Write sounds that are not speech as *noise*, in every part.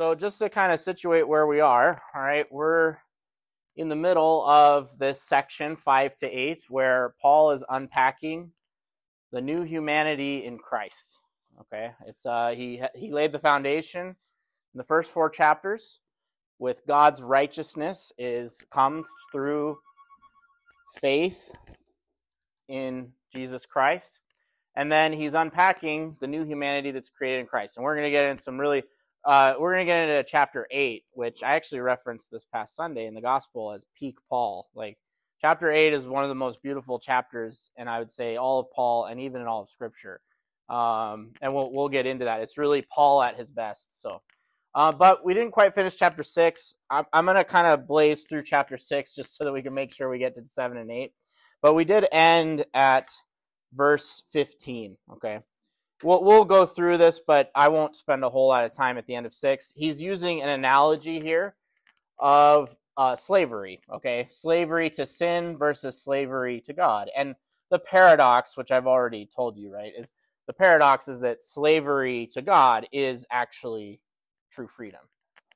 So, just to kind of situate where we are, all right, we're in the middle of this section 5 to 8 where Paul is unpacking the new humanity in Christ. Okay? It's uh he he laid the foundation in the first 4 chapters with God's righteousness is comes through faith in Jesus Christ. And then he's unpacking the new humanity that's created in Christ. And we're going to get into some really uh, we're going to get into chapter 8 which i actually referenced this past sunday in the gospel as peak paul. Like chapter 8 is one of the most beautiful chapters and i would say all of paul and even in all of scripture. Um, and we'll, we'll get into that. It's really paul at his best so. Uh, but we didn't quite finish chapter 6 i'm, I'm going to kind of blaze through chapter 6 just so that we can make sure we get to 7 and 8 but we did end at verse 15 okay we'll, we'll go through this, but I won't spend a whole lot of time at the end of six. He's using an analogy here of uh, slavery, okay? Slavery to sin versus slavery to God. And the paradox, which I've already told you, right, is the paradox is that slavery to God is actually true freedom,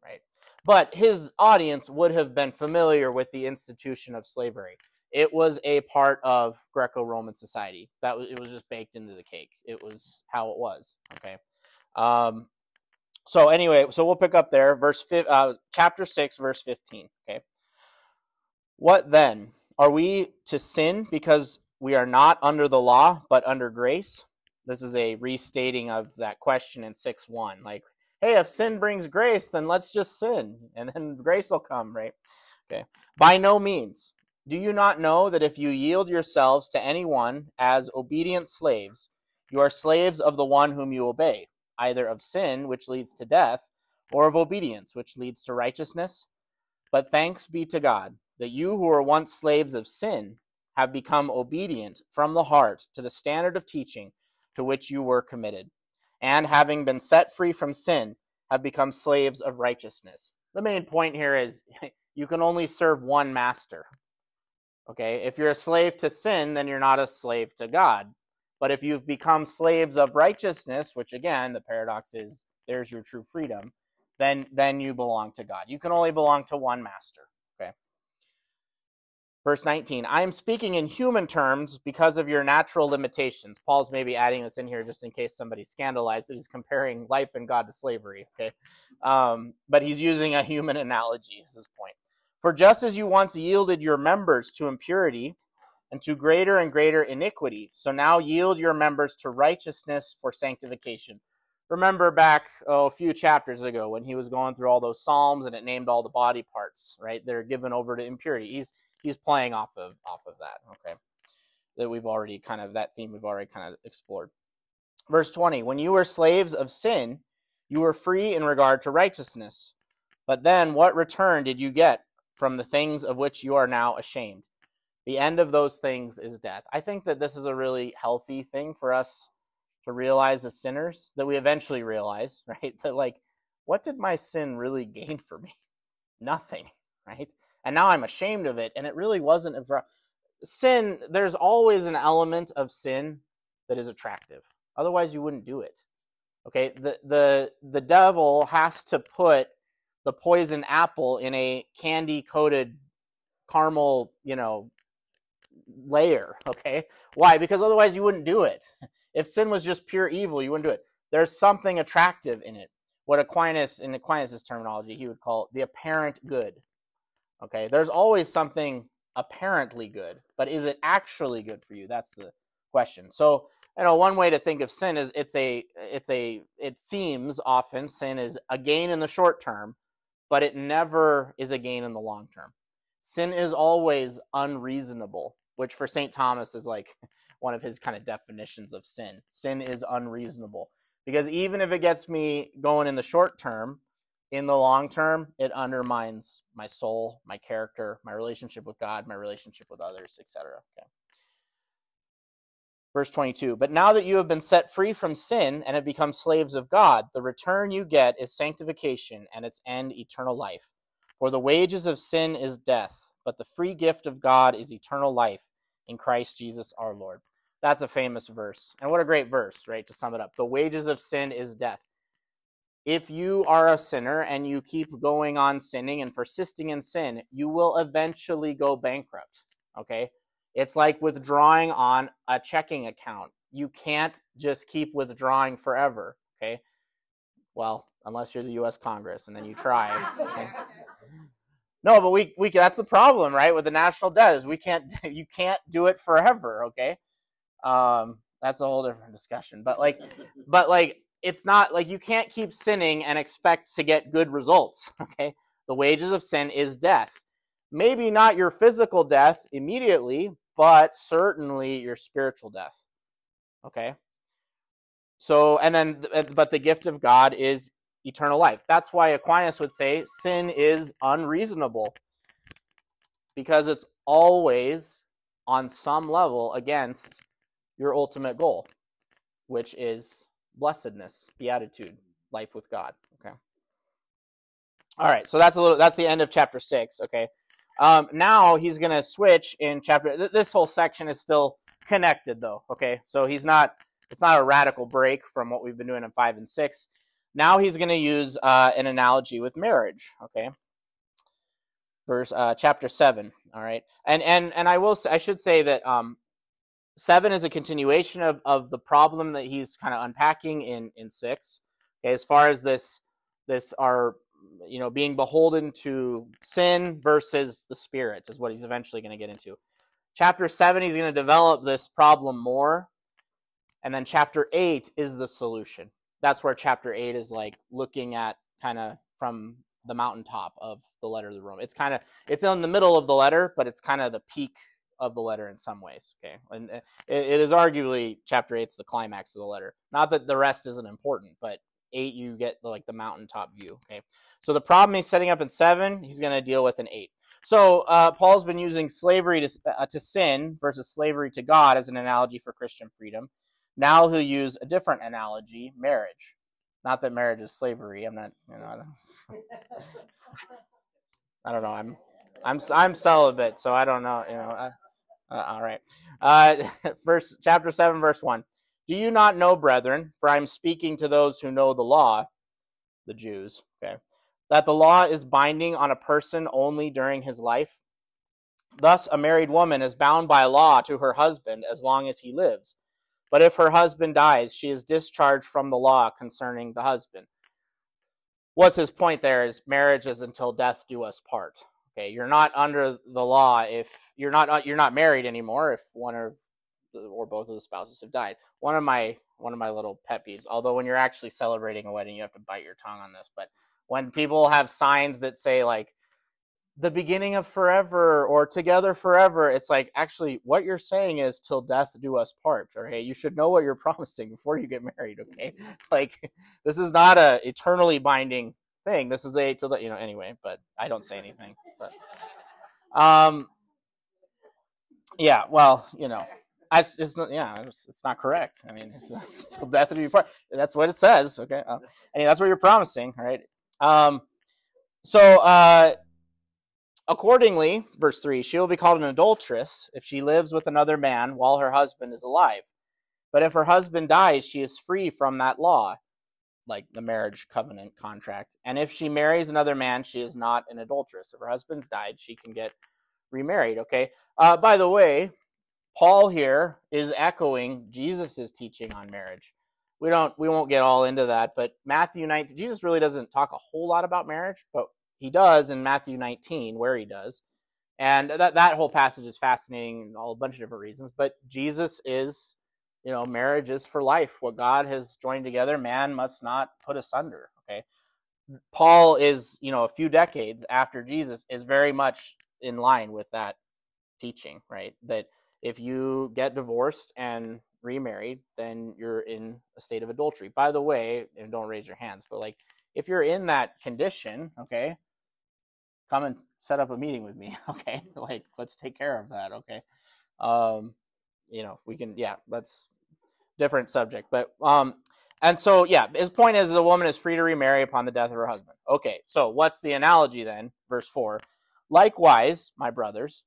right? But his audience would have been familiar with the institution of slavery it was a part of Greco-Roman society. That was it was just baked into the cake. It was how it was. Okay. Um, so anyway, so we'll pick up there, verse uh, chapter six, verse fifteen. Okay. What then are we to sin because we are not under the law but under grace? This is a restating of that question in six one. Like, hey, if sin brings grace, then let's just sin, and then *laughs* grace will come, right? Okay. By no means. Do you not know that if you yield yourselves to any one as obedient slaves, you are slaves of the one whom you obey, either of sin, which leads to death, or of obedience, which leads to righteousness? But thanks be to God that you who were once slaves of sin have become obedient from the heart to the standard of teaching to which you were committed, and having been set free from sin, have become slaves of righteousness. The main point here is *laughs* you can only serve one master. Okay, if you're a slave to sin, then you're not a slave to God. But if you've become slaves of righteousness, which again, the paradox is there's your true freedom, then then you belong to God. You can only belong to one master. Okay. Verse 19, I am speaking in human terms because of your natural limitations. Paul's maybe adding this in here just in case somebody's scandalized that he's comparing life and God to slavery. Okay. Um, but he's using a human analogy, is his point. For just as you once yielded your members to impurity and to greater and greater iniquity, so now yield your members to righteousness for sanctification. Remember back oh, a few chapters ago when he was going through all those psalms and it named all the body parts, right? They're given over to impurity. He's he's playing off of off of that, okay? That we've already kind of that theme we've already kind of explored. Verse 20, when you were slaves of sin, you were free in regard to righteousness. But then what return did you get from the things of which you are now ashamed. The end of those things is death. I think that this is a really healthy thing for us to realize as sinners, that we eventually realize, *laughs* right? That, like, what did my sin really gain for me? *laughs* Nothing, right? And now I'm ashamed of it, and it really wasn't. A... Sin, there's always an element of sin that is attractive. Otherwise, you wouldn't do it. Okay, the the the devil has to put the poison apple in a candy coated caramel, you know, layer. Okay. Why? Because otherwise you wouldn't do it. If sin was just pure evil, you wouldn't do it. There's something attractive in it. What Aquinas, in Aquinas' terminology, he would call the apparent good. Okay. There's always something apparently good, but is it actually good for you? That's the question. So, you know, one way to think of sin is it's a, it's a, it seems often sin is a gain in the short term, but it never is a gain in the long term. Sin is always unreasonable, which for St. Thomas is like *laughs* one of his kind of definitions of sin. Sin is unreasonable because even if it gets me going in the short term, in the long term, it undermines my soul, my character, my relationship with God, my relationship with others, etc. Okay. Verse 22 But now that you have been set free from sin and have become slaves of God, the return you get is sanctification and its end eternal life. For the wages of sin is death, but the free gift of God is eternal life in Christ Jesus our Lord. That's a famous verse. And what a great verse, right? To sum it up. The wages of sin is death. if you are a sinner and you keep going on sinning and persisting in sin, you will eventually go bankrupt. Okay? It's like withdrawing on a checking account. You can't just keep withdrawing forever. Okay? Well, unless you're the US Congress and then you try. Okay? No, but we we that's the problem, right? With the national debt is we can't *laughs* you can't do it forever, okay? Um that's a whole different discussion. But like but like it's not like you can't keep sinning and expect to get good results. *laughs* Okay. The wages of sin is death. Maybe not your physical death immediately, but certainly your spiritual death. Okay. So, and then, but the gift of God is eternal life. That's why Aquinas would say sin is unreasonable because it's always on some level against your ultimate goal, which is blessedness, beatitude, life with God. Okay. All right, so that's a little. That's the end of chapter six. Okay. Um, now he's going to switch in chapter. Th- this whole section is still connected, though. Okay, so he's not. It's not a radical break from what we've been doing in five and six. Now he's going to use uh, an analogy with marriage. Okay. Verse uh, chapter seven. All right, and and and I will. I should say that um, seven is a continuation of, of the problem that he's kind of unpacking in in six okay, as far as this this are you know being beholden to sin versus the spirit is what he's eventually going to get into chapter seven he's going to develop this problem more and then chapter eight is the solution that's where chapter eight is like looking at kind of from the mountaintop of the letter of the Rome. It's kind of it's in the middle of the letter, but it's kind of the peak of the letter in some ways. Okay, and uh, it, it is arguably chapter eight's the climax of the letter. Not that the rest isn't important, but eight you get the, like the mountaintop view. Okay, so the problem he's setting up in seven, he's going to deal with an eight. So uh, Paul's been using slavery to uh, to sin versus slavery to God as an analogy for Christian freedom. Now he'll use a different analogy, marriage. Not that marriage is slavery. I'm not, you know. I don't, *laughs* I don't know. I'm I'm I'm celibate, so I don't know. You know. I, uh, all right. Uh, *laughs* verse chapter seven, verse one. Do you not know, brethren? For I am speaking to those who know the law, the Jews. Okay, that the law is binding on a person only during his life. Thus, a married woman is bound by law to her husband as long as he lives. But if her husband dies, she is discharged from the law concerning the husband. What's his point there is marriage is until death do us part. Okay, you're not under the law if you're not you're not married anymore if one or or both of the spouses have died. One of my one of my little pet peeves. Although when you're actually celebrating a wedding, you have to bite your tongue on this. But when people have signs that say like the beginning of forever or together forever, it's like actually what you're saying is till death do us part. Okay, you should know what you're *laughs* promising before you get married. Okay, *laughs* like this is not a eternally binding thing. This is a till the, you know anyway, but I don't say anything. But um, yeah, well, you know, I it's not, yeah, it's, it's, not correct. I mean, *laughs* it's, it's death part. That's what it says. Okay, uh, mean, that's what you're promising, right? Um, so uh, accordingly, verse three, she will be called an adulteress if she lives with another man while her husband is alive. But if her husband dies, she is free from that law like the marriage covenant contract. And if she marries another man, she is not an adulteress. If her husband's died, she can get remarried. Okay. Uh, by the way, Paul here is echoing Jesus's teaching on marriage. We don't we won't get all into that, but Matthew 19 Jesus really doesn't talk a whole lot about marriage, but he does in Matthew 19 where he does. And that that whole passage is fascinating all a bunch of different reasons, but Jesus is you know, marriage is for life. What God has joined together, man must not put asunder. Okay. Paul is, you know, a few decades after Jesus is very much in line with that teaching, right? That if you get divorced and remarried, then you're in a state of adultery. By the way, and don't raise your hands, but like if you're in that condition, okay, come and set up a meeting with me, *laughs* okay? like let's take care of that, okay? Um, you know, we can yeah, let's different subject. But um, and so yeah, his point is, the woman is free to remarry upon the death of her husband. Okay, so what's the analogy then? Verse four. Likewise, my brothers,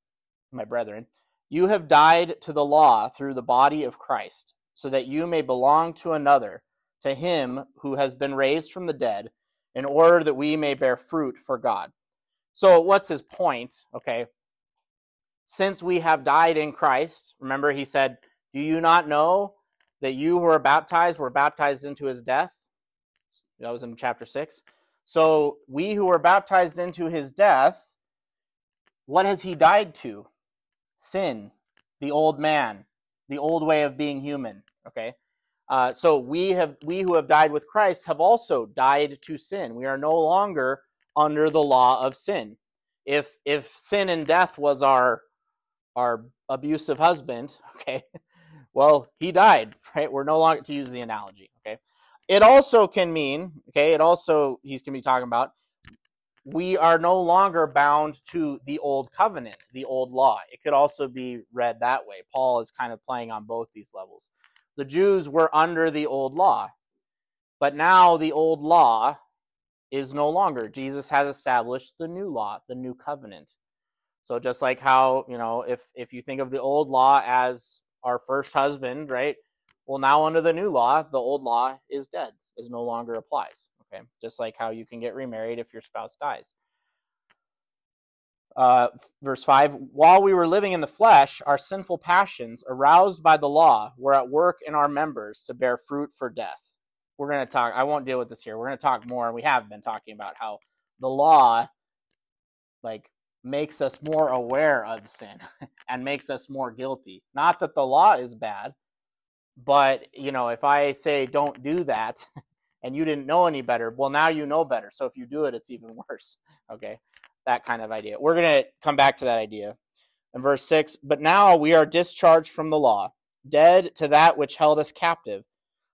my brethren, you have died to the law through the body of Christ, so that you may belong to another, to him who has been raised from the dead, in order that we may bear fruit for God. So, what's his point? Okay. Since we have died in Christ, remember he said, Do you not know that you who are baptized were baptized into his death? That was in chapter 6. So, we who were baptized into his death, what has he died to? Sin, the old man, the old way of being human. Okay. Uh, so we have we who have died with Christ have also died to sin. We are no longer under the law of sin. If if sin and death was our our abusive husband, *laughs* okay, well he died, *laughs* right? We're no longer to use the analogy, okay. It also can mean, okay, it also he's going to be talking about we are no longer bound to the old covenant, the old law. It could also be read that way. Paul is kind of playing on both these levels the Jews were under the old law. But now the old law is no longer. Jesus has established the new law, the new covenant. So just like how, you know, if if you think of the old law as our first husband, right? Well, now under the new law, the old law is dead, is no longer applies. Okay. Just like how you can get remarried if your spouse dies. Uh, verse 5 While we were living in the flesh, our sinful passions, aroused by the law, were at work in our members to bear fruit for death. We're going to talk, I won't deal with this here. We're going to talk more. We have been talking about how the law, like, makes us more aware of sin *laughs* and makes us more guilty. Not that the law is bad, but, you know, if I say don't do that, *laughs* and you didn't know any better. Well, now you know better. So if you do it, it's even *laughs* worse. Okay that kind of idea. We're going to come back to that idea. In verse 6, but now we are discharged from the law, dead to that which held us captive,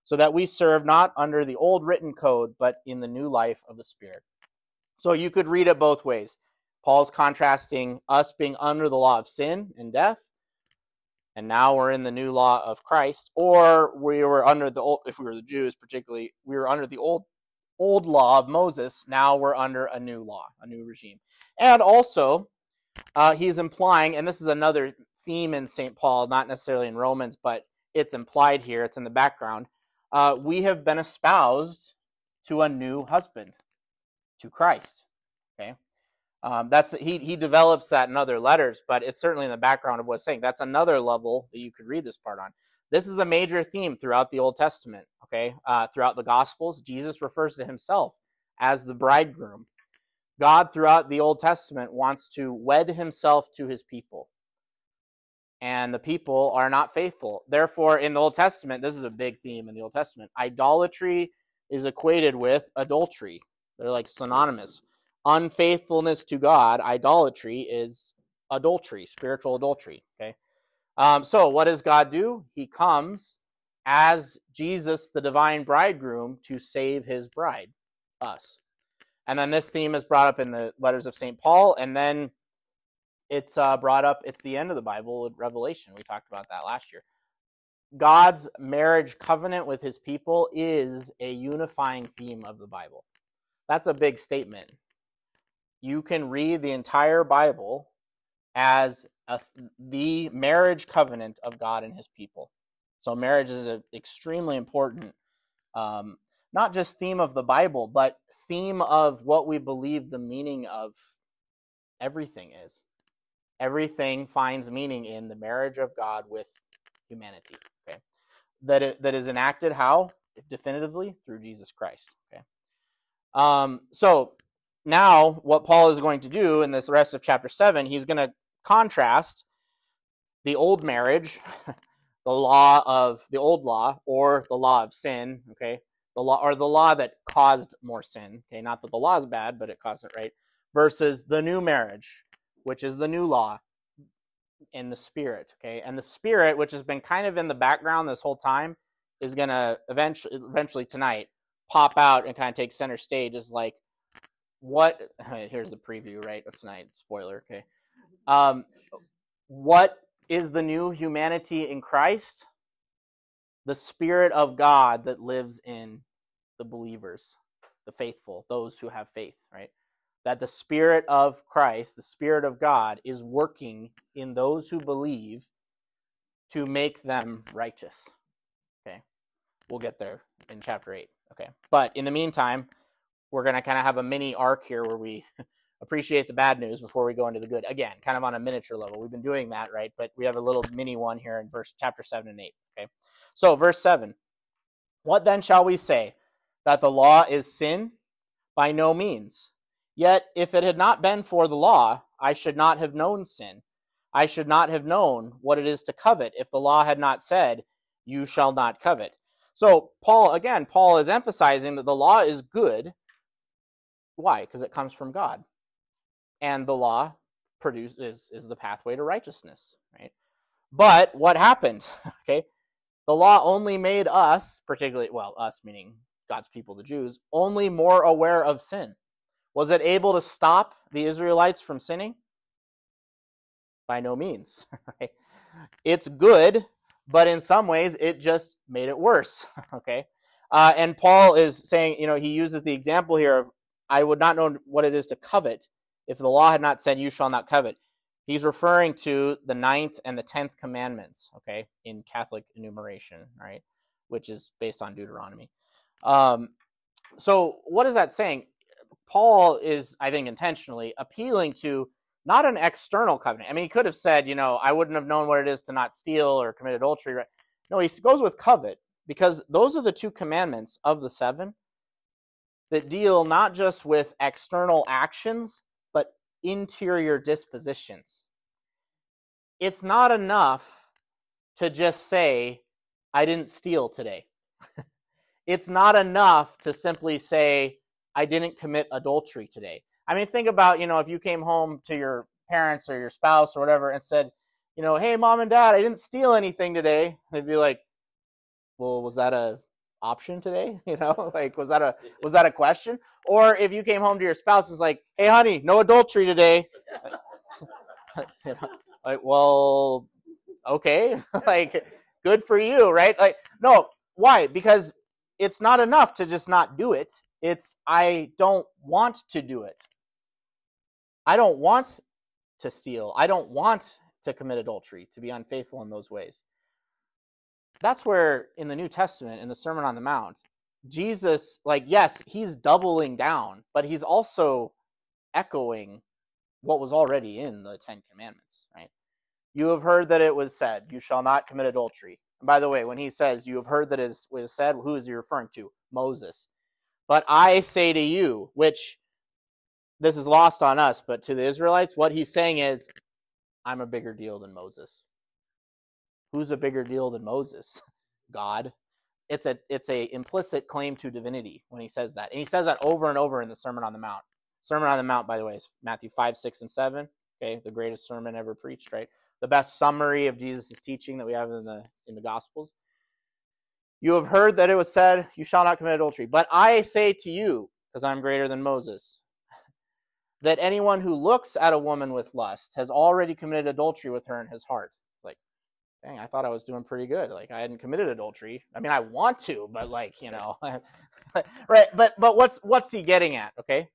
so that we serve not under the old written code, but in the new life of the Spirit. So you could read it both ways. Paul's contrasting us being under the law of sin and death, and now we're in the new law of Christ, or we were under the old, if we were the Jews particularly, we were under the old old law of Moses. Now we're under a new law, a new regime. And also, uh, he's implying, and this is another theme in St. Paul, not necessarily in Romans, but it's implied here, it's in the background. Uh, we have been espoused to a new husband, to Christ. Okay. Um, that's he he develops that in other letters, but it's certainly in the background of what's saying. That's another level that you could read this part on. This is a major theme throughout the Old Testament. Okay, uh, throughout the Gospels, Jesus refers to himself as the bridegroom. God, throughout the Old Testament, wants to wed himself to his people. And the people are not faithful. Therefore, in the Old Testament, this is a big theme in the Old Testament. Idolatry is equated with adultery, they're like synonymous. Unfaithfulness to God, idolatry, is adultery, spiritual adultery. Okay. Um, so, what does God do? He comes as Jesus, the divine bridegroom, to save his bride, us. And then this theme is brought up in the letters of St. Paul, and then it's uh, brought up, it's the end of the Bible, Revelation. We talked about that last year. God's marriage covenant with his people is a unifying theme of the Bible. That's a big statement. You can read the entire Bible as a, the marriage covenant of God and his people. So marriage is an extremely important, um, not just theme of the Bible, but theme of what we believe the meaning of everything is. Everything finds meaning in the marriage of God with humanity. Okay, that it, that is enacted how definitively through Jesus Christ. Okay, um, so now what Paul is going to do in this rest of chapter seven, he's going to contrast the old marriage, *laughs* the law of the old law, or the law of sin, okay, the law or the law that caused more sin, okay, not that the law is bad, but it caused it, right, versus the new marriage, which is the new law in the spirit, okay, and the spirit, which has been kind of in the background this whole time, is gonna eventually, eventually tonight, pop out and kind of take center stage as like what *laughs* here's the preview right of tonight spoiler okay um, what is the new humanity in Christ? The Spirit of God that lives in the believers, the faithful, those who have faith, right? That the Spirit of Christ, the Spirit of God, is working in those who believe to make them righteous. Okay? we'll get there in chapter 8. Okay. But in the meantime, we're going to kind of have a mini arc here where we *laughs* appreciate the bad news before we go into the good. Again, kind of on a miniature level. We've been doing that, right? But we have a little mini one here in verse chapter 7 and 8. Okay. So, verse 7. What then shall we say? That the law is sin? By no means. Yet, if it had not been for the law, I should not have known sin. I should not have known what it is to covet if the law had not said, You shall not covet. So, Paul, again, Paul is emphasizing that the law is good. Why? Because it comes from God and the law produces is, is the pathway to righteousness, right? But what happened? *laughs* Okay, the law only made us, particularly well, us meaning God's people, the Jews, only more aware of sin. Was it able to stop the Israelites from sinning? By no means. *laughs* Right? It's good, but in some ways it just made it worse. *laughs* Okay, uh, and Paul is saying, you know, he uses the example here of, "I would not know what it is to covet if the law had not said, You shall not covet, he's referring to the ninth and the tenth commandments, okay, in Catholic enumeration, right, which is based on Deuteronomy. Um, so, what is that saying? Paul is, I think, intentionally appealing to not an external covenant. I mean, he could have said, you know, I wouldn't have known what it is to not steal or commit adultery. Right? No, he goes with covet because those are the two commandments of the seven that deal not just with external actions, but interior dispositions. It's not enough to just say, I didn't steal today. *laughs* it's not enough to simply say, I didn't commit adultery today. I mean, think about, you know, if you came home to your parents or your spouse or whatever and said, you know, hey, mom and dad, I didn't steal anything today. They'd be like, well, was that a option today? *laughs* You know, *laughs* like was that a was that a question? Or if you came home to your spouse and was like, "Hey, honey, no adultery today," *laughs* you know, like, well, okay, like, good for you, right? Like, no, why? Because it's not enough to just not do it. It's I don't want to do it. I don't want to steal. I don't want to commit adultery, to be unfaithful in those ways that's where in the New Testament, in the Sermon on the Mount, Jesus, like, yes, he's doubling down, but he's also echoing what was already in the Ten Commandments, right? You have heard that it was said, You shall not commit adultery. And by the way, when he says, You have heard that it was said, who is he referring to? Moses. But I say to you, which this is lost on us, but to the Israelites, what he's saying is, I'm a bigger deal than Moses who's a bigger deal than Moses? *laughs* God. It's a it's a implicit claim to divinity when he says that. And he says that over and over in the Sermon on the Mount. Sermon on the Mount, by the way, is Matthew 5, 6, and 7. Okay, the greatest sermon ever preached, right? The best summary of Jesus' teaching that we have in the in the Gospels. You have heard that it was said, You shall not commit adultery. But I say to you, because I'm greater than Moses, *laughs* that anyone who looks at a woman with lust has already committed adultery with her in his heart dang, I thought I was doing pretty good. Like I hadn't committed adultery. I mean, I want to, but like, you know, *laughs* right. But, but what's, what's he getting at? Okay.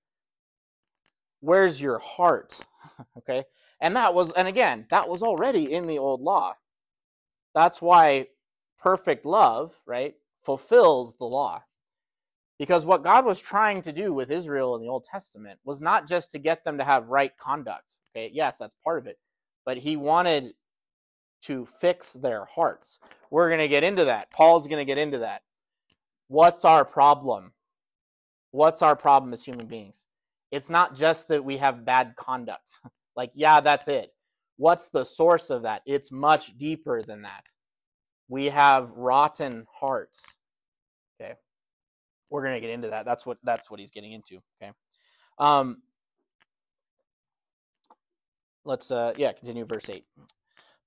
Where's your heart? *laughs* okay. And that was, and again, that was already in the old law. That's why perfect love, right, fulfills the law. Because what God was trying to do with Israel in the Old Testament was not just to get them to have right conduct. Okay, yes, that's part of it. But he wanted to fix their hearts. We're going to get into that. Paul's going to get into that. What's our problem? What's our problem as human beings? It's not just that we have bad conduct. *laughs* like, yeah, that's it. What's the source of that? It's much deeper than that. We have rotten hearts. Okay. We're going to get into that. That's what that's what he's getting into, okay? Um let's uh yeah, continue verse 8.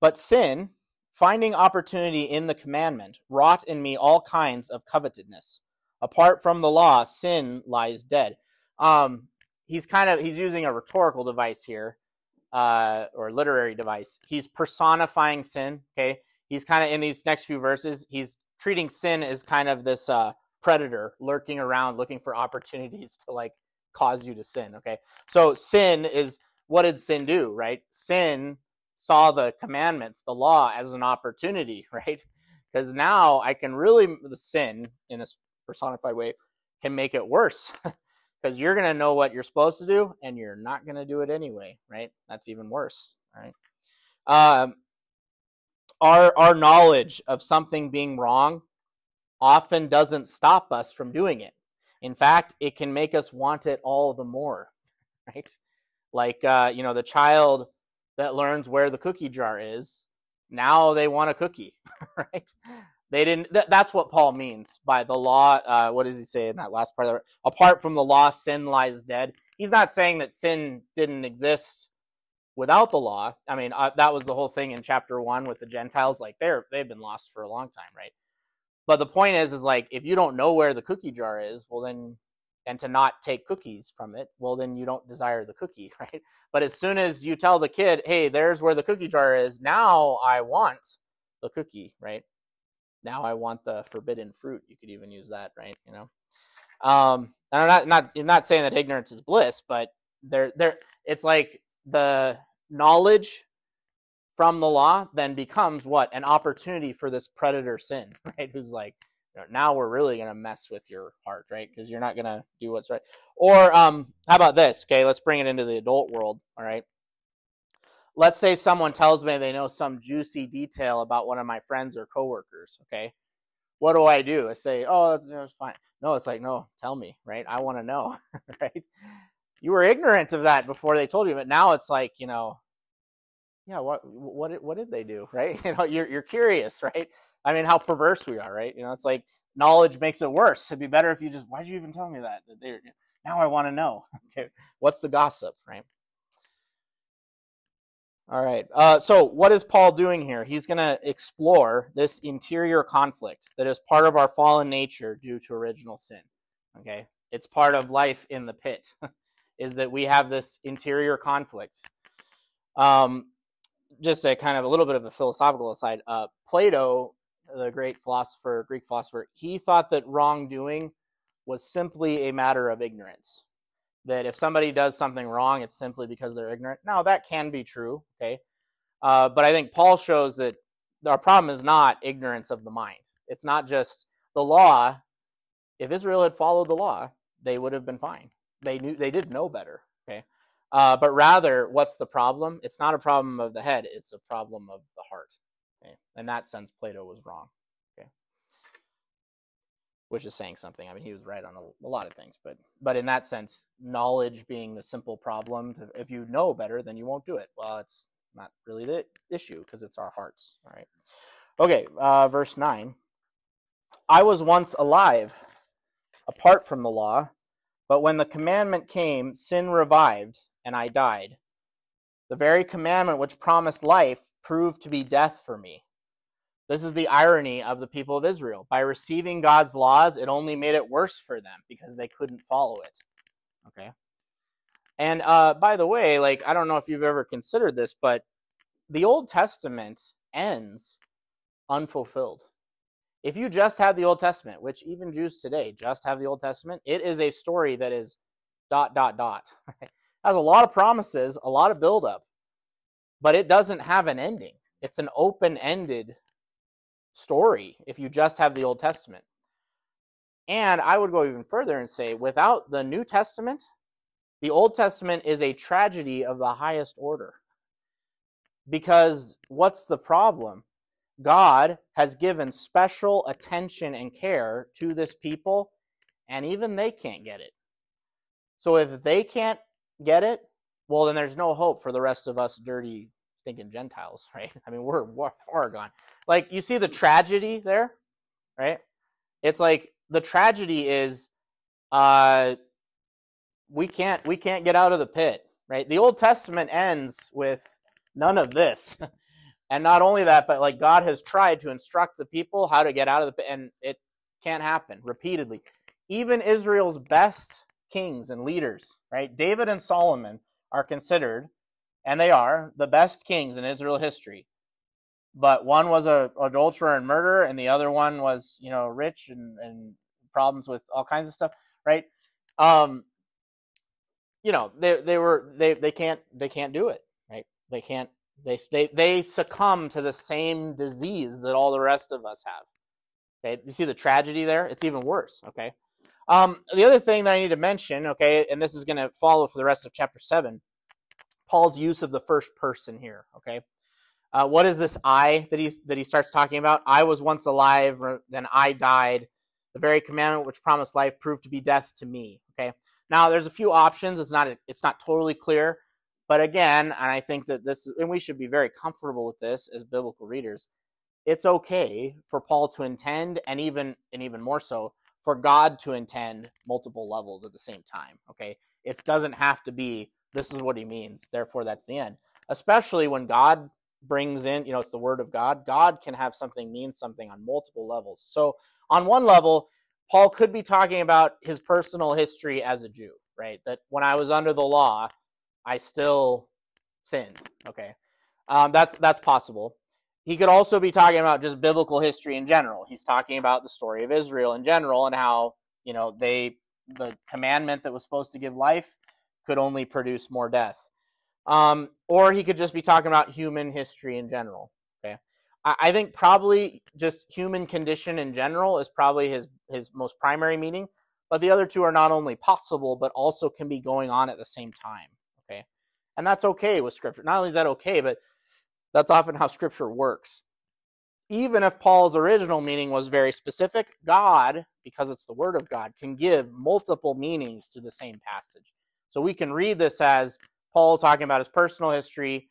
But sin, finding opportunity in the commandment, wrought in me all kinds of covetousness. Apart from the law, sin lies dead. Um, he's kind of he's using a rhetorical device here, uh, or literary device. He's personifying sin. Okay, he's kind of in these next few verses. He's treating sin as kind of this uh, predator lurking around, looking for opportunities to like cause you to sin. Okay, so sin is what did sin do? Right, sin saw the commandments, the law, as an opportunity, *laughs* right? because now I can really the sin in this personified way can make it worse *laughs* because you're going to know what you're supposed to do and you're not going to do it anyway, right? That's even worse, right? Um, our our knowledge of something being wrong often doesn't stop us from doing it. In fact, it can make us want it all the more, *laughs* right? Like uh, you know, the child that learns where the cookie jar is, now they want a cookie, *laughs* right? They didn't. Th- that's what Paul means by the law. Uh, what does he say in that last part? It? Apart from the law, sin lies dead. He's not saying that sin didn't exist without the law. I mean, uh, that was the whole thing in chapter one with the Gentiles. Like they're they've been lost for a long time, right? But the point is, is like if you don't know where the cookie jar is, well then, and to not take cookies from it, well then you don't desire the cookie, *laughs* right? But as soon as you tell the kid, hey, there's where the cookie jar is, now I want the cookie, right? Now I want the forbidden fruit. You could even use that, right? You know. Um, and I'm not not I'm not saying that ignorance is bliss, but there there it's like the knowledge from the law then becomes what an opportunity for this predator sin *laughs* right who's like now we're really going to mess with your heart right? Because you're not going to do what's right. Or um how about this? Okay let's bring it into the adult world all right? Let's say someone tells me they know some juicy detail about one of my friends or coworkers okay? What do i do? I say oh that's, that's fine. No it's like no tell me right? I want to know *laughs* right? You were ignorant of that before they told you but now it's like you know yeah, what what what did they do, *laughs* right? You know, you're you're curious, right? I mean, how perverse we are, right? You know, it's like knowledge makes it worse. It'd be better if you just why'd you even tell me that? That now I want to know. *laughs* Okay, what's the gossip, right? All right. Uh, so, what is Paul doing here? He's going to explore this interior conflict that is part of our fallen nature due to original sin. Okay, it's part of life in the pit, *laughs* is that we have this interior conflict. Um, just a kind of a little bit of a philosophical aside, uh, Plato, the great philosopher, Greek philosopher, he thought that wrongdoing was simply a matter of ignorance. That if somebody does something wrong, it's simply because they're ignorant. Now, that can be true, okay? Uh, but I think Paul shows that our problem is not ignorance of the mind. It's not just the law. If Israel had followed the law, they would have been fine. They knew they did know better. Okay, uh, but rather, what's the problem? It's not a problem of the head, it's a problem of the heart. Okay? In that sense, Plato was wrong. Okay? Which is saying something. I mean, he was right on a, a lot of things, but but in that sense, knowledge being the simple problem. To, if you know better, then you won't do it. Well, it's not really the issue because it's our hearts. All right. Okay, uh, verse 9. I was once alive apart from the law, but when the commandment came, sin revived and I died. The very commandment which promised life proved to be death for me. This is the irony of the people of Israel. By receiving God's laws, it only made it worse for them because they couldn't follow it. Okay? And uh, by the way, like, I don't know if you've ever considered this, but the Old Testament ends unfulfilled. If you just have the Old Testament, which even Jews today just have the Old Testament, it is a story that is dot, dot, dot. *laughs* has a lot of promises, a lot of buildup, but it doesn't have an ending. It's an open ended story if you just have the Old Testament. And I would go even further and say without the New Testament, the Old Testament is a tragedy of the highest order. Because what's the problem? God has given special attention and care to this people, and even they can't get it. So if they can't get it, well, then there's no hope for the rest of us dirty, stinking Gentiles, *laughs* right? I mean, we're, we're far gone. Like, you see the tragedy there, right? It's like the tragedy is uh, we can't we can't get out of the pit, right? The Old Testament ends with none of this. *laughs* and not only that, but like God has tried to instruct the people how to get out of the pit, and it can't happen repeatedly. Even Israel's best kings and leaders, right? David and Solomon are considered, and they are, the best kings in Israel history. But one was a adulterer and murderer, and the other one was, you know, rich and, and problems with all kinds of stuff, right? Um, you know, they they were they they can't they can't do it, right? They can't They, they, they succumb to the same disease that all the rest of us have. Okay, you see the tragedy there? It's even worse. Okay. Um, the other thing that I need to mention, okay, and this is going to follow for the rest of chapter seven, Paul's use of the first person here. Okay, uh, what is this I that he that he starts talking about? I was once alive, then I died. The very commandment which promised life proved to be death to me. Okay. Now there's a few options. It's not it's not totally clear, but again, and I think that this and we should be very comfortable with this as biblical readers. It's okay for Paul to intend, and even and even more so for God to intend multiple levels at the same time. Okay, it doesn't have to be this is what he means, therefore that's the end. Especially when God brings in, you know, it's the word of God. God can have something mean something on multiple levels. So on one level, Paul could be talking about his personal history as a Jew, right? That when I was under the law, I still sinned. Okay, um, that's that's possible. He could also be talking about just biblical history in general. He's talking about the story of Israel in general and how you know they the commandment that was supposed to give life could only produce more death. Um, or he could just be talking about human history in general. Okay, I, I think probably just human condition in general is probably his his most primary meaning. But the other two are not only possible, but also can be going on at the same time. Okay, and that's okay with Scripture. Not only is that okay, but that's often how Scripture works. Even if Paul's original meaning was very specific, God, because it's the Word of God, can give multiple meanings to the same passage. So we can read this as Paul talking about his personal history,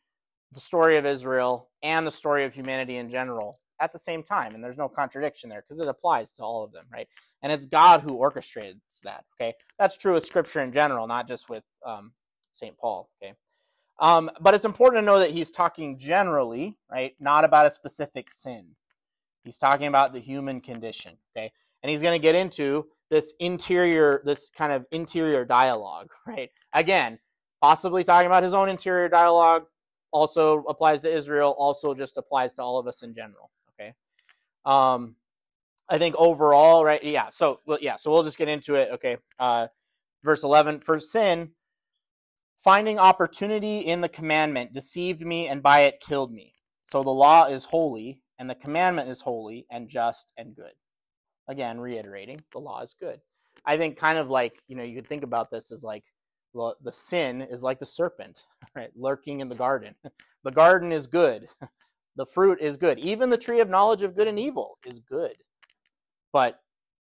the story of Israel, and the story of humanity in general at the same time. And there's no contradiction there because it applies to all of them, right? And it's God who orchestrates that, okay? That's true with Scripture in general, not just with um, St. Paul, okay? Um, but it's important to know that he's talking generally, right? Not about a specific sin. He's talking about the human condition, okay? And he's going to get into this interior, this kind of interior dialogue, *laughs* right? Again, possibly talking about his own interior dialogue, also applies to Israel, also just applies to all of us in general. Okay. Um, I think overall, right? Yeah. So, well, yeah. So we'll just get into it. Okay. Uh, verse 11 For sin, finding opportunity in the commandment, deceived me and by it killed me. So the law is holy, and the commandment is holy and just and good. Again, reiterating, the law is good. I think kind of like, you know, you could think about this as like the, sin is like the serpent, *laughs* right, lurking in the garden. The garden is good. *laughs* The fruit is good. Even the tree of knowledge of good and evil is good. But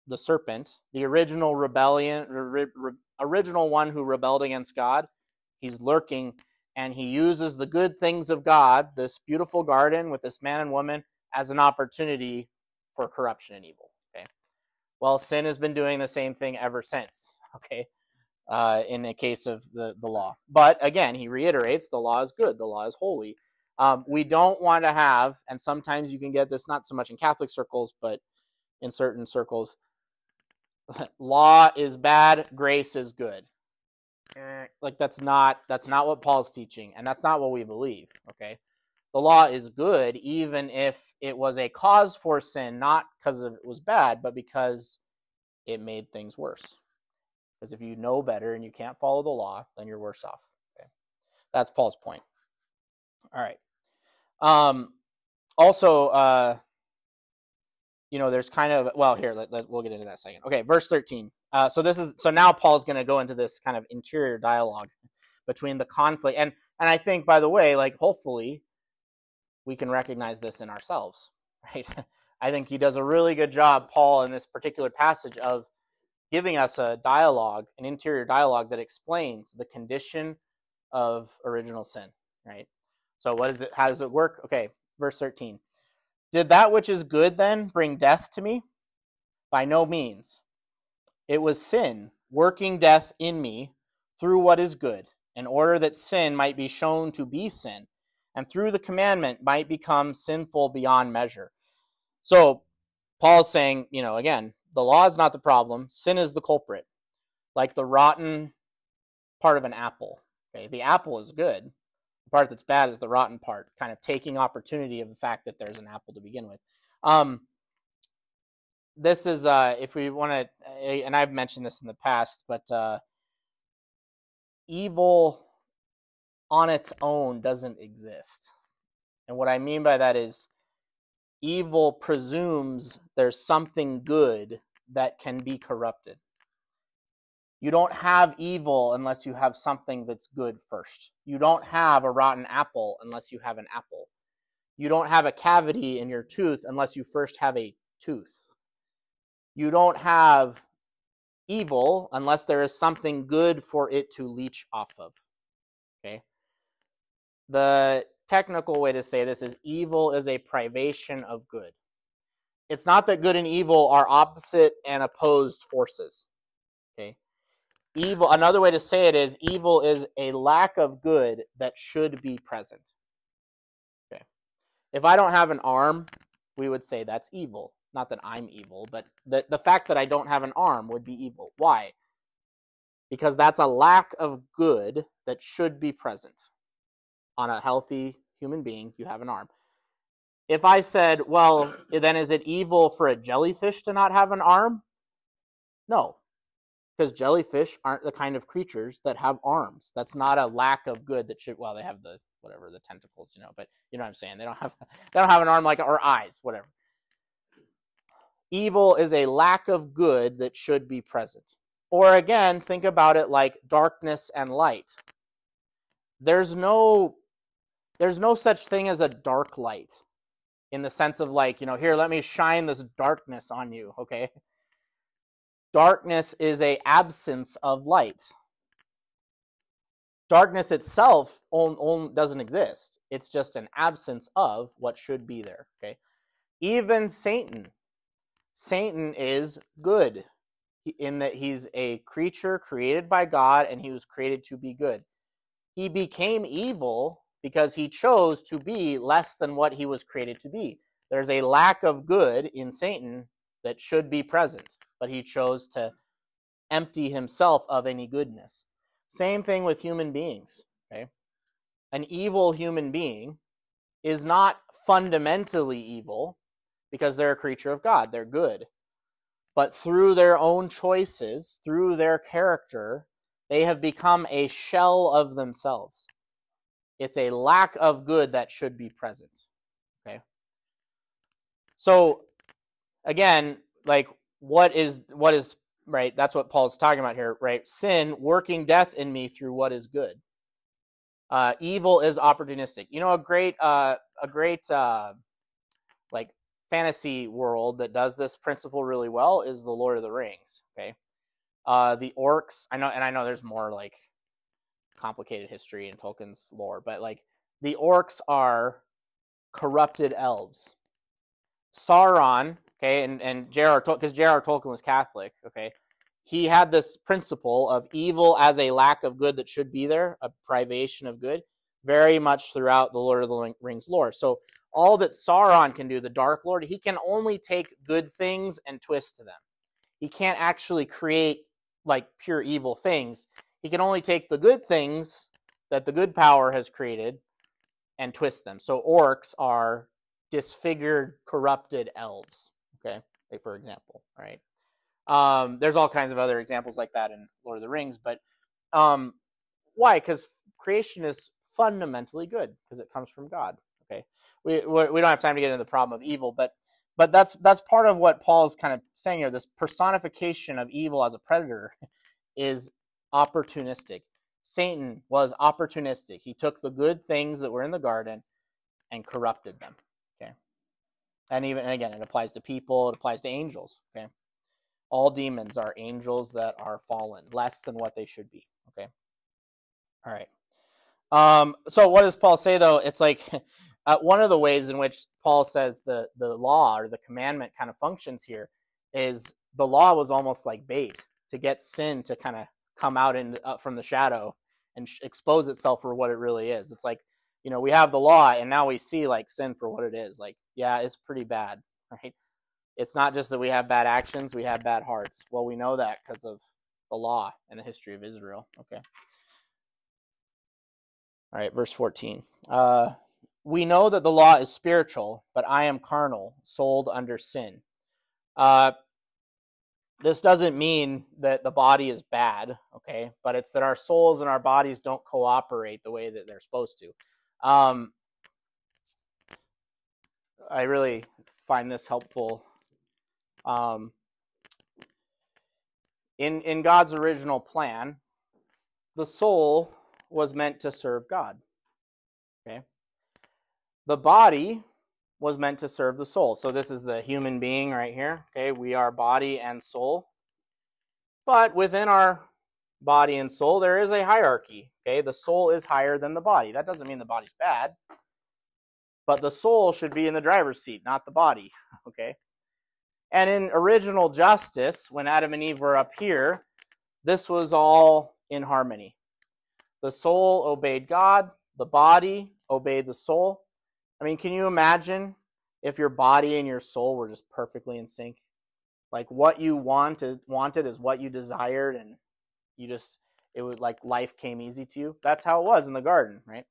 the serpent, the original rebellion, re, re, original one who rebelled against God, he's lurking and he uses the good things of God, this beautiful garden with this man and woman, as an opportunity for corruption and evil. Okay. Well, sin has been doing the same thing ever since. *laughs* Okay uh, in the case of the, the law. But again, he reiterates the law is good, the law is holy. Um, we don't want to have, and sometimes you can get this not so much in Catholic circles, but in certain circles, *laughs* law is bad, grace is good. Eh, like that's not that's not what Paul's teaching, and that's not what we believe. Okay, the law is good even if it was a cause for sin, not because it was bad, but because it made things worse. Because if you know better and you can't follow the law, then you're worse off. Okay? That's Paul's point. All right. Um, also, uh, you know, there's kind of well here. Let, let, we'll get into that second. Okay, verse 13. Uh, so this is so now Paul's going to go into this kind of interior dialogue between the conflict and and I think by the way, like hopefully we can recognize this in ourselves, *laughs* right? I think he does a really good job, Paul, in this particular passage of giving us a dialogue, an interior dialogue that explains the condition of original sin, right? So what is it how does it work? Okay, verse 13. Did that which is good then bring death to me? By no means. It was sin working death in me through what is good, in order that sin might be shown to be sin, and through the commandment might become sinful beyond measure. So Paul's saying, you know, again, the law is not the problem. Sin is the culprit. Like the rotten part of an apple. Okay, the apple is good. The part that's bad is the rotten part, kind of taking opportunity of the fact that there's an apple to begin with. Um, this is uh, if we want to, and I've mentioned this in the past, but uh, evil on its own doesn't exist. And what I mean by that is evil presumes there's something good that can be corrupted. You don't have evil unless you have something that's good first. You don't have a rotten apple unless you have an apple. You don't have a cavity in your tooth unless you first have a tooth. You don't have evil unless there is something good for it to leech off of. Okay? The technical way to say this is evil is a privation of good. It's not that good and evil are opposite and opposed forces. Okay? Evil another way to say it is evil is a lack of good that should be present. Okay. If I don't have an arm, we would say that's evil. Not that I'm evil, but the, the fact that I don't have an arm would be evil. Why? Because that's a lack of good that should be present. On a healthy human being, you have an arm. If I said, well, *coughs* then is it evil for a jellyfish to not have an arm? No, because jellyfish aren't the kind of creatures that have arms. That's not a lack of good that should. Well, they have the whatever the tentacles, you know, but you know what I'm saying. They don't have *laughs* they don't have an arm like or eyes, whatever. Evil is a lack of good that should be present. Or again, think about it like darkness and light. There's no there's no such thing as a dark light in the sense of like, you know, here let me shine this darkness on you, okay? Darkness is a absence of light. Darkness itself on, on, doesn't exist. It's just an absence of what should be there, okay? Even Satan Satan is good in that he's a creature created by God and he was created to be good. He became evil because he chose to be less than what he was created to be. There's a lack of good in Satan that should be present, but he chose to empty himself of any goodness. Same thing with human beings, okay? An evil human being is not fundamentally evil because they're a creature of God. They're good. But through their own choices, through their character, they have become a shell of themselves. It's a lack of good that should be present. Okay. So again, like what is what is right? That's what Paul's talking about here, right? Sin working death in me through what is good. Uh, evil is opportunistic. You know, a great, uh, a great, uh, fantasy world that does this principle really well is the Lord of the Rings. Okay, uh, the orcs. I know, and I know there's more like complicated history in Tolkien's lore, but like the orcs are corrupted elves. Sauron, okay, and and J.R. because J.R. Tolkien was Catholic, okay, he had this principle of evil as a lack of good that should be there, a privation of good, very much throughout the Lord of the Rings lore. So all that Sauron can do, the Dark Lord, he can only take good things and twist them. He can't actually create like pure evil things. He can only take the good things that the good power has created and twist them. So orcs are disfigured, corrupted elves. Okay, like for example, right? Um, there's all kinds of other examples like that in Lord of the Rings, but um, why? Because creation is fundamentally good because it comes from God. Okay, we we don't have time to get into the problem of evil, but but that's that's part of what Paul's kind of saying here. This personification of evil as a predator is opportunistic. Satan was opportunistic. He took the good things that were in the garden and corrupted them. Okay, and even and again, it applies to people. It applies to angels. Okay, all demons are angels that are fallen, less than what they should be. Okay, all right. Um, so what does Paul say though? It's like *laughs* Uh, one of the ways in which Paul says the, the law or the commandment kind of functions here is the law was almost like bait to get sin to kind of come out in, uh, from the shadow and sh- expose itself for what it really is. It's like, you know, we have the law and now we see like sin for what it is. Like, yeah, it's pretty bad, *laughs* right? It's not just that we have bad actions, we have bad hearts. Well, we know that because of the law and the history of Israel. Okay. All right, verse 14. Uh, we know that the law is spiritual, but I am carnal, sold under sin. Uh, this doesn't mean that the body is bad, okay? But it's that our souls and our bodies don't cooperate the way that they're supposed to. Um, I really find this helpful. Um, in in God's original plan, the soul was meant to serve God. Okay. The body was meant to serve the soul. So this is the human being right here. Okay, we are body and soul. But within our body and soul, there is a hierarchy. Okay, the soul is higher than the body. That doesn't mean the body's bad. But the soul should be in the driver's seat, not the body. *laughs* Okay. And in original justice, when Adam and Eve were up here, this was all in harmony. The soul obeyed God, the body obeyed the soul. I mean, can you imagine if your body and your soul were just perfectly in sync? Like what you wanted wanted is what you desired and you just it was like life came easy to you. That's how it was in the garden, right?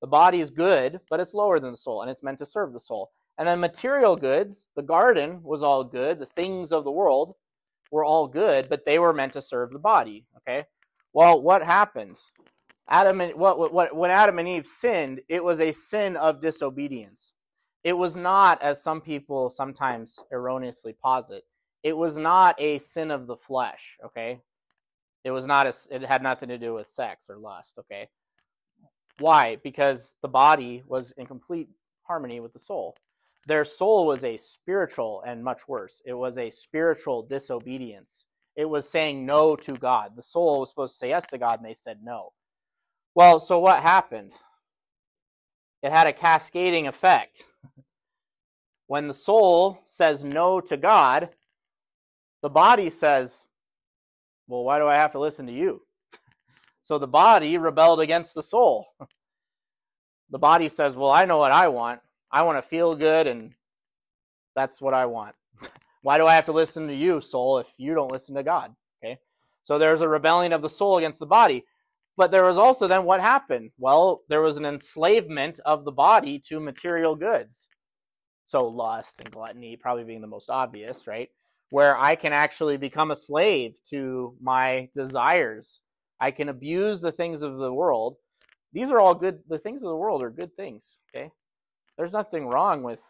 The body is good, but it's lower than the soul and it's meant to serve the soul. And then material goods, the garden was all good, the things of the world were all good, but they were meant to serve the body, okay? Well, what happened? Adam and what, what when Adam and Eve sinned, it was a sin of disobedience. It was not, as some people sometimes erroneously posit, it was not a sin of the flesh. Okay, it was not a, it had nothing to do with sex or lust. Okay, why? Because the body was in complete harmony with the soul. Their soul was a spiritual and much worse. It was a spiritual disobedience. It was saying no to God. The soul was supposed to say yes to God, and they said no. Well, so what happened? It had a cascading effect. When the soul says no to God, the body says, Well, why do I have to listen to you? *laughs* So the body rebelled against the soul. The body says, Well, I know what I want. I want to feel good, and that's what I want. *laughs* Why do I have to listen to you, soul, if you don't listen to God? Okay. So there's a rebellion of the soul against the body. But there was also then what happened? Well, there was an enslavement of the body to material goods. So lust and gluttony probably being the most obvious, right? Where I can actually become a slave to my desires. I can abuse the things of the world. These are all good the things of the world are good things, okay? There's nothing wrong with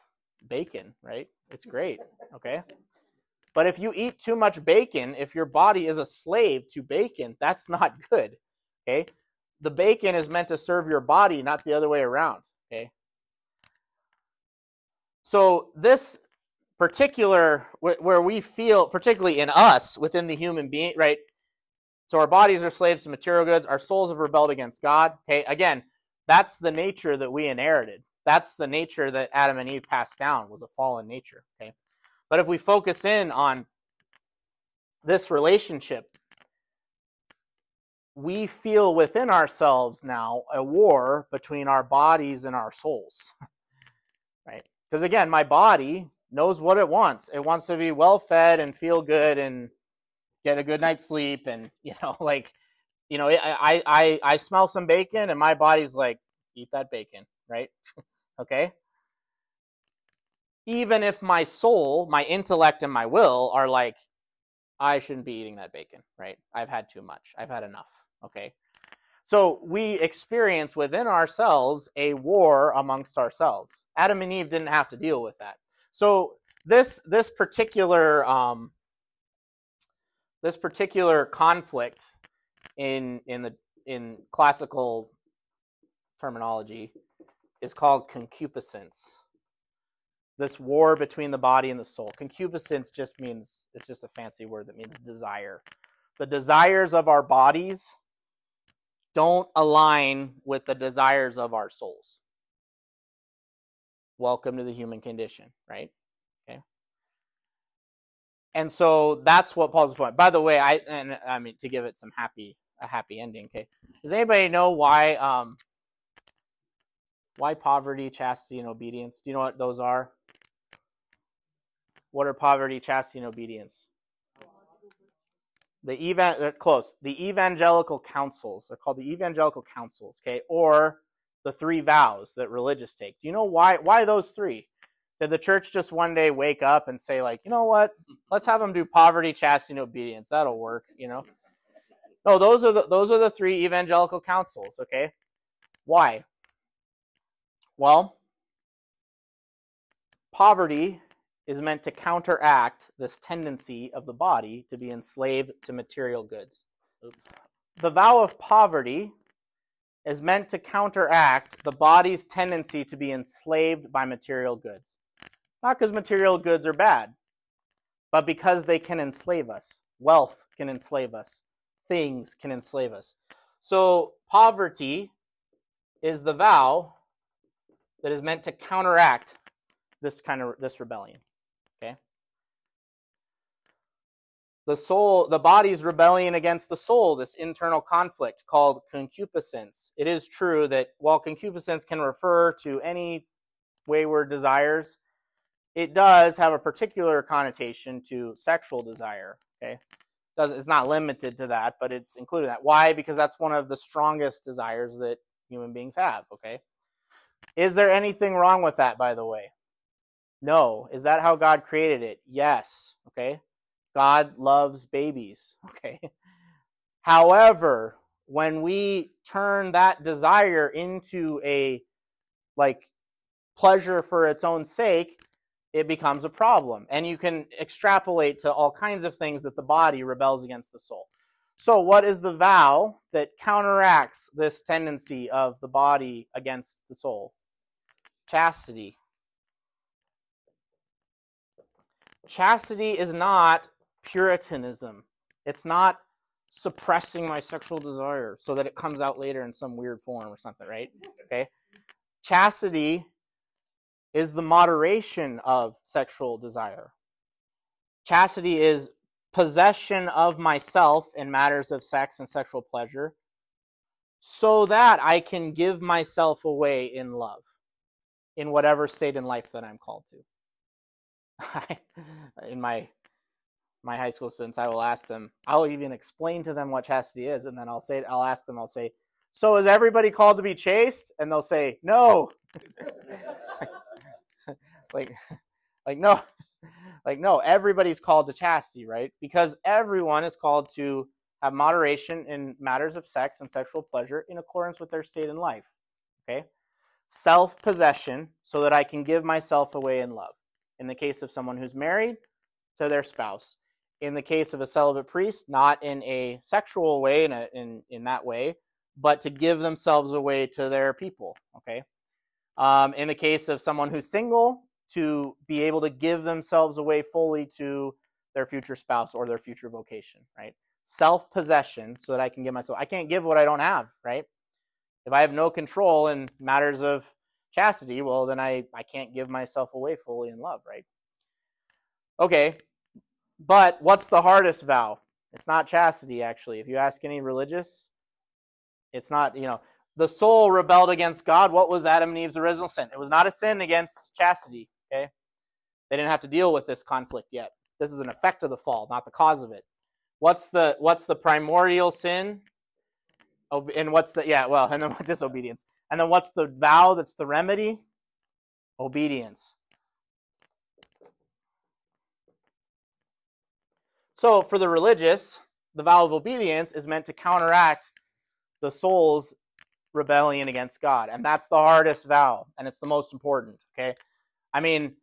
bacon, right? It's great, okay? But if you eat too much bacon, if your body is a slave to bacon, that's not *laughs* good. Okay? The bacon is meant to serve your body, not the other way around. Okay? So this particular where we feel particularly in us within the human being, right? So our bodies are slaves to material goods, our souls have rebelled against God. Okay? Again, that's the nature that we inherited. That's the nature that Adam and Eve passed down was a fallen nature, okay? But if we focus in on this relationship we feel within ourselves now a war between our bodies and our souls. *laughs* right? Because again, my body knows what it wants. It wants to be well fed and feel good and get a good night's sleep and *laughs* you know like you know I I I smell some bacon and my body's like eat that bacon, right? *laughs* okay? Even if my soul, my intellect and my will are like I shouldn't be eating that bacon, right? I've had too much. I've had enough. Okay. So we experience within ourselves a war amongst ourselves. Adam and Eve didn't have to deal with that. So this this particular um, this particular conflict in in the in classical terminology is called concupiscence. This war between the body and the soul. Concupiscence just means it's just a fancy word that means desire. The desires of our bodies don't align with the desires of our souls. Welcome to the human condition, right? Okay. And so that's what Paul's point. By the way, I and I mean to give it some happy a happy ending. Okay. Does anybody know why um why poverty, chastity, and obedience? Do you know what those are? What are poverty, chastity, and obedience? The evan close. The evangelical counsels they're called the evangelical counsels okay or the three vows that religious take. Do you know why why those three? Did the church just one day wake up and say like you know what? Let's have them do poverty chastity and obedience. That'll work you know? No those are the those are the three evangelical counsels okay? Why? Well poverty is meant to counteract this tendency of the body to be enslaved to material goods. Oops. The vow of poverty is meant to counteract the body's tendency to be enslaved by material goods. Not because material goods are bad, but because they can enslave us. Wealth can enslave us, things can enslave us. So, poverty is the vow that is meant to counteract this kind of this rebellion. Okay? The soul, the body's rebellion against the soul, this internal conflict called concupiscence. It is true that while concupiscence can refer to any wayward desires, it does have a particular connotation to sexual desire. Okay, does it's not limited to that, but it's included that. Why? Because that's one of the strongest desires that human beings have. Okay, is there anything wrong with that? By the way, no. Is that how God created it? Yes. Okay, God loves babies. *laughs* Okay. However, when we turn that desire into a like pleasure for its own sake, it becomes a problem. And you can extrapolate to all kinds of things that the body rebels against the soul. So, what is the vow that counteracts this tendency of the body against the soul? Chastity. Chastity is not Puritanism. It's not suppressing my sexual desire so that it comes out later in some weird form or something, right? *laughs* Okay. Chastity is the moderation of sexual desire. Chastity is possession of myself in matters of sex and sexual pleasure so that I can give myself away in love in whatever state in life that I'm called to. *laughs* in my my high school students, I will ask them, I'll even explain to them what chastity is, and then I'll say I'll ask them, I'll say, So is everybody called to be chaste? And they'll say, No. *laughs* like like no like no everybody's called to chastity right because everyone is called to have moderation in matters of sex and sexual pleasure in accordance with their state in life okay self possession so that i can give myself away in love in the case of someone who's married to their spouse in the case of a celibate priest not in a sexual way in, a, in, in that way but to give themselves away to their people okay um, in the case of someone who's single to be able to give themselves away fully to their future spouse or their future vocation, right? Self possession so that I can give myself, I can't give what I don't have, right? If I have no control in matters of chastity, well, then I, I can't give myself away fully in love, right? Okay, but what's the hardest vow? It's not chastity, actually. If you ask any religious, it's not, you know, the soul rebelled against God. What was Adam and Eve's original sin? It was not a sin against chastity. Okay? They didn't have to deal with this conflict yet. This is an effect of the fall, not the cause of it. What's the what's the primordial sin? Oh, And what's the yeah, well, *laughs* and then disobedience. And then what's the vow that's the remedy? Obedience. So for the religious, the vow of obedience is meant to counteract the soul's rebellion against God. And that's the hardest vow, and it's the most important, okay? I mean,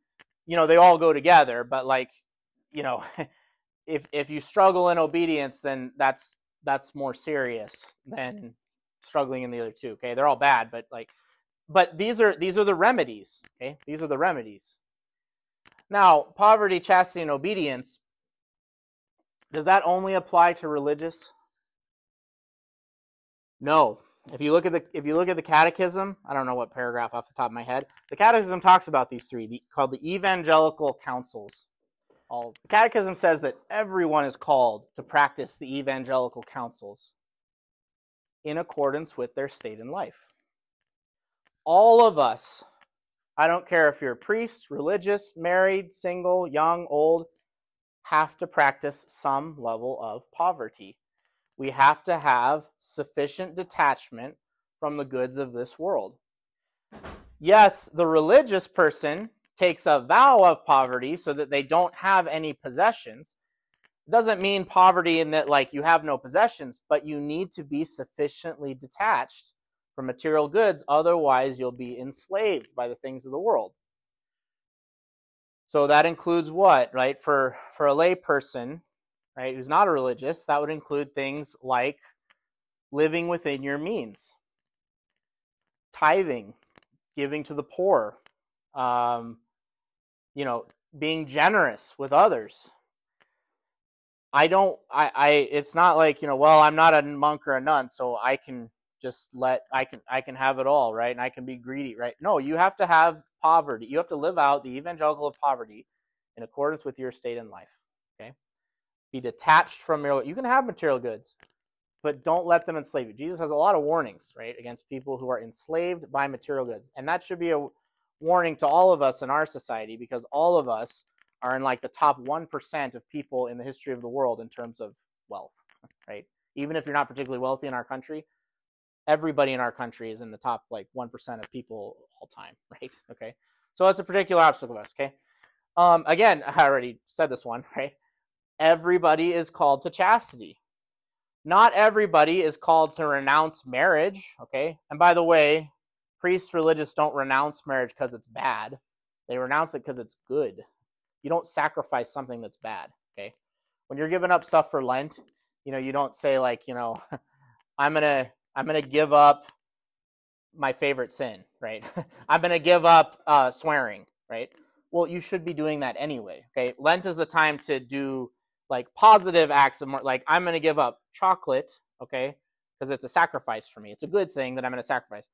you know, they all go together, but like, you know, *laughs* if if you struggle in obedience, then that's that's more serious than struggling in the other two. Okay, they're all bad, but like, but these are these are the remedies. Okay, these are the remedies. Now, poverty, chastity, and obedience. Does that only apply to religious? No, if you look at the if you look at the catechism, I don't know what paragraph off the top of my head. The catechism talks about these three, the, called the evangelical counsels. All the catechism says that everyone is called to practice the evangelical counsels in accordance with their state in life. All of us, I don't care if you're a priest, religious, married, single, young, old, have to practice some level of poverty we have to have sufficient detachment from the goods of this world. Yes, the religious person takes a vow of poverty so that they don't have any possessions. It doesn't mean poverty in that like you have no possessions, but you need to be sufficiently detached from material goods otherwise you'll be enslaved by the things of the world. So that includes what, right? For for a lay person, right, who's not a religious, that would include things like living within your means, tithing, giving to the poor, um, you know, being generous with others. I don't. I. I. It's not like you know. Well, I'm not a monk or a nun, so I can just let. I can. I can have it all, right? And I can be greedy, right? No, you have to have poverty. You have to live out the evangelical of poverty in accordance with your state in life. Okay. Be detached from your. You can have material goods, but don't let them enslave you. Jesus has a lot of warnings, right, against people who are enslaved by material goods, and that should be a warning to all of us in our society because all of us are in like the top 1% of people in the history of the world in terms of wealth, *laughs* right? Even if you're not particularly wealthy in our country, everybody in our country is in the top like 1% of people all time, *laughs* right? Okay. So it's a particular obstacle okay? Um, again, I already said this one, *laughs* right? Everybody is called to chastity. Not everybody is called to renounce marriage, okay? And by the way, priests religious don't renounce marriage because it's bad. They renounce it because it's good. You don't sacrifice something that's bad, okay? When you're giving up stuff for Lent, you know, you don't say like, you know, *laughs* I'm going to I'm going to give up my favorite sin, right? *laughs* I'm going to give up uh, swearing, right? Well, you should be doing that anyway, okay? Lent is the time to do like positive acts of more, like I'm going to give up chocolate, okay? Because it's a sacrifice for me. It's a good thing that I'm going to sacrifice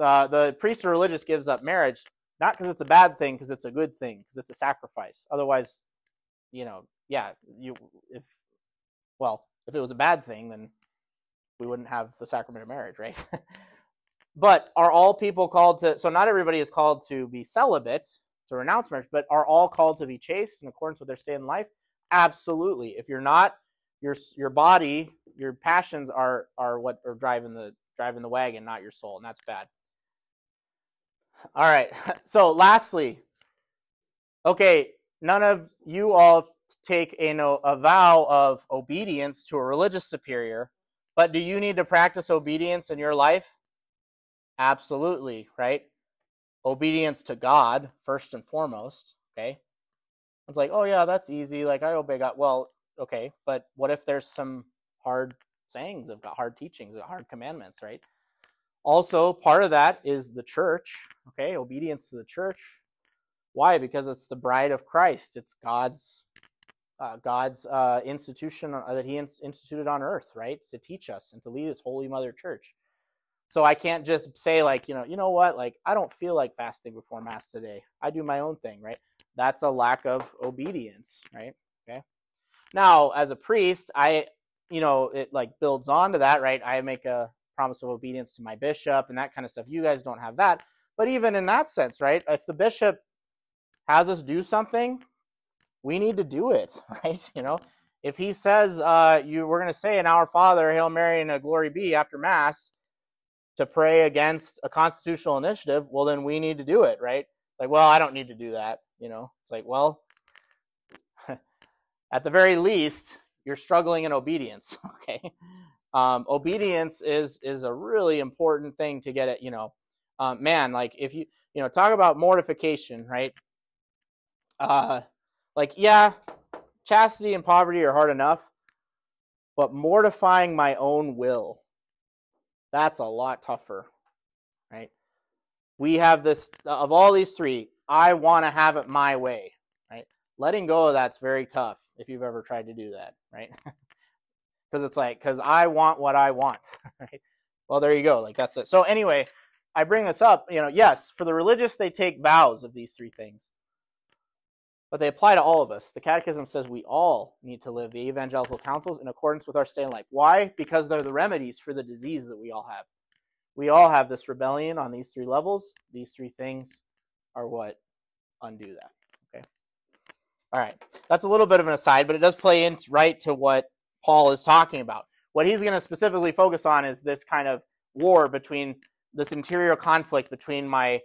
uh, the priest or religious gives up marriage not because it's a bad thing, because it's a good thing, because it's a sacrifice. Otherwise, you know, yeah, you if well, if it was a bad thing, then we wouldn't have the sacrament of marriage, right? *laughs* but are all people called to? So not everybody is called to be celibate to renounce marriage, but are all called to be chaste in accordance with their state in life? Absolutely. If you're not, your your body, your passions are are what are driving the driving the wagon, not your soul, and that's bad. All right. *laughs* So, lastly, okay, none of you all take a, a vow of obedience to a religious superior, but do you need to practice obedience in your life? Absolutely, right? Obedience to God, first and foremost, okay? It's like, oh, yeah, that's easy. Like, I obey God. Well, okay, but what if there's some hard sayings of hard teachings, uh, hard commandments, right? Also, part of that is the church, okay? Obedience to the church. Why? Because it's the bride of Christ. It's God's uh, God's uh, institution uh, that He instituted on earth, right? To teach us and to lead His holy mother church. So I can't just say like, you know, you know what? Like I don't feel like fasting before mass today. I do my own thing, right? That's a lack of obedience, right? Okay. Now, as a priest, I, you know, it like builds on to that, right? I make a promise of obedience to my bishop and that kind of stuff. You guys don't have that. But even in that sense, right? If the bishop has us do something, we need to do it, *laughs* right? You know, if he says uh, you we're going to say an Our Father, Hail Mary, and a Glory Be after Mass to pray against a constitutional initiative, well, then we need to do it, right? Like, well, I don't need to do that. You know, it's like, well, *laughs* at the very least, you're struggling in obedience, *laughs* okay? um, obedience is is a really important thing to get it you know um, man like if you you know talk about mortification right uh like yeah chastity and poverty are hard enough but mortifying my own will that's a lot tougher right we have this of all these three i want to have it my way right letting go of that's very tough if you've ever tried to do that right *laughs* because it's like because I want what I want. *laughs* Right? Well, there you go. Like that's it. So anyway, I bring this up. You know, yes, for the religious, they take vows of these three things, but they apply to all of us. The Catechism says we all need to live the evangelical counsels in accordance with our state in life. Why? Because they're the remedies for the disease that we all have. We all have this rebellion on these three levels. These three things are what undo that. Okay. All right. That's a little bit of an aside, but it does play right to what Paul is talking about. What he's going to specifically focus on is this kind of war between this interior conflict between my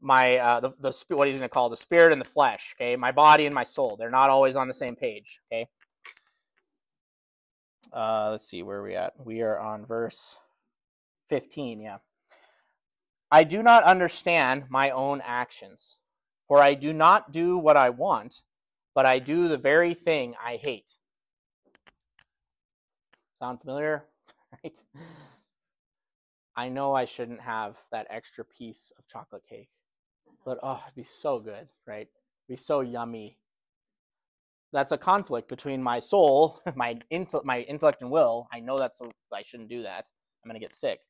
my uh, the, the what he's going to call the spirit and the flesh. Okay, my body and my soul. They're not always on the same page. Okay. Uh, let's see where are we at. We are on verse fifteen. Yeah. I do not understand my own actions. For I do not do what I want, but I do the very thing I hate. Sound familiar? *laughs* Right? I know I shouldn't have that extra piece of chocolate cake, but oh, it'd be so good, right? It'd be so yummy. That's a conflict between my soul, *laughs* my intellect, my intellect and will. I know that's I shouldn't do that. I'm gonna get sick.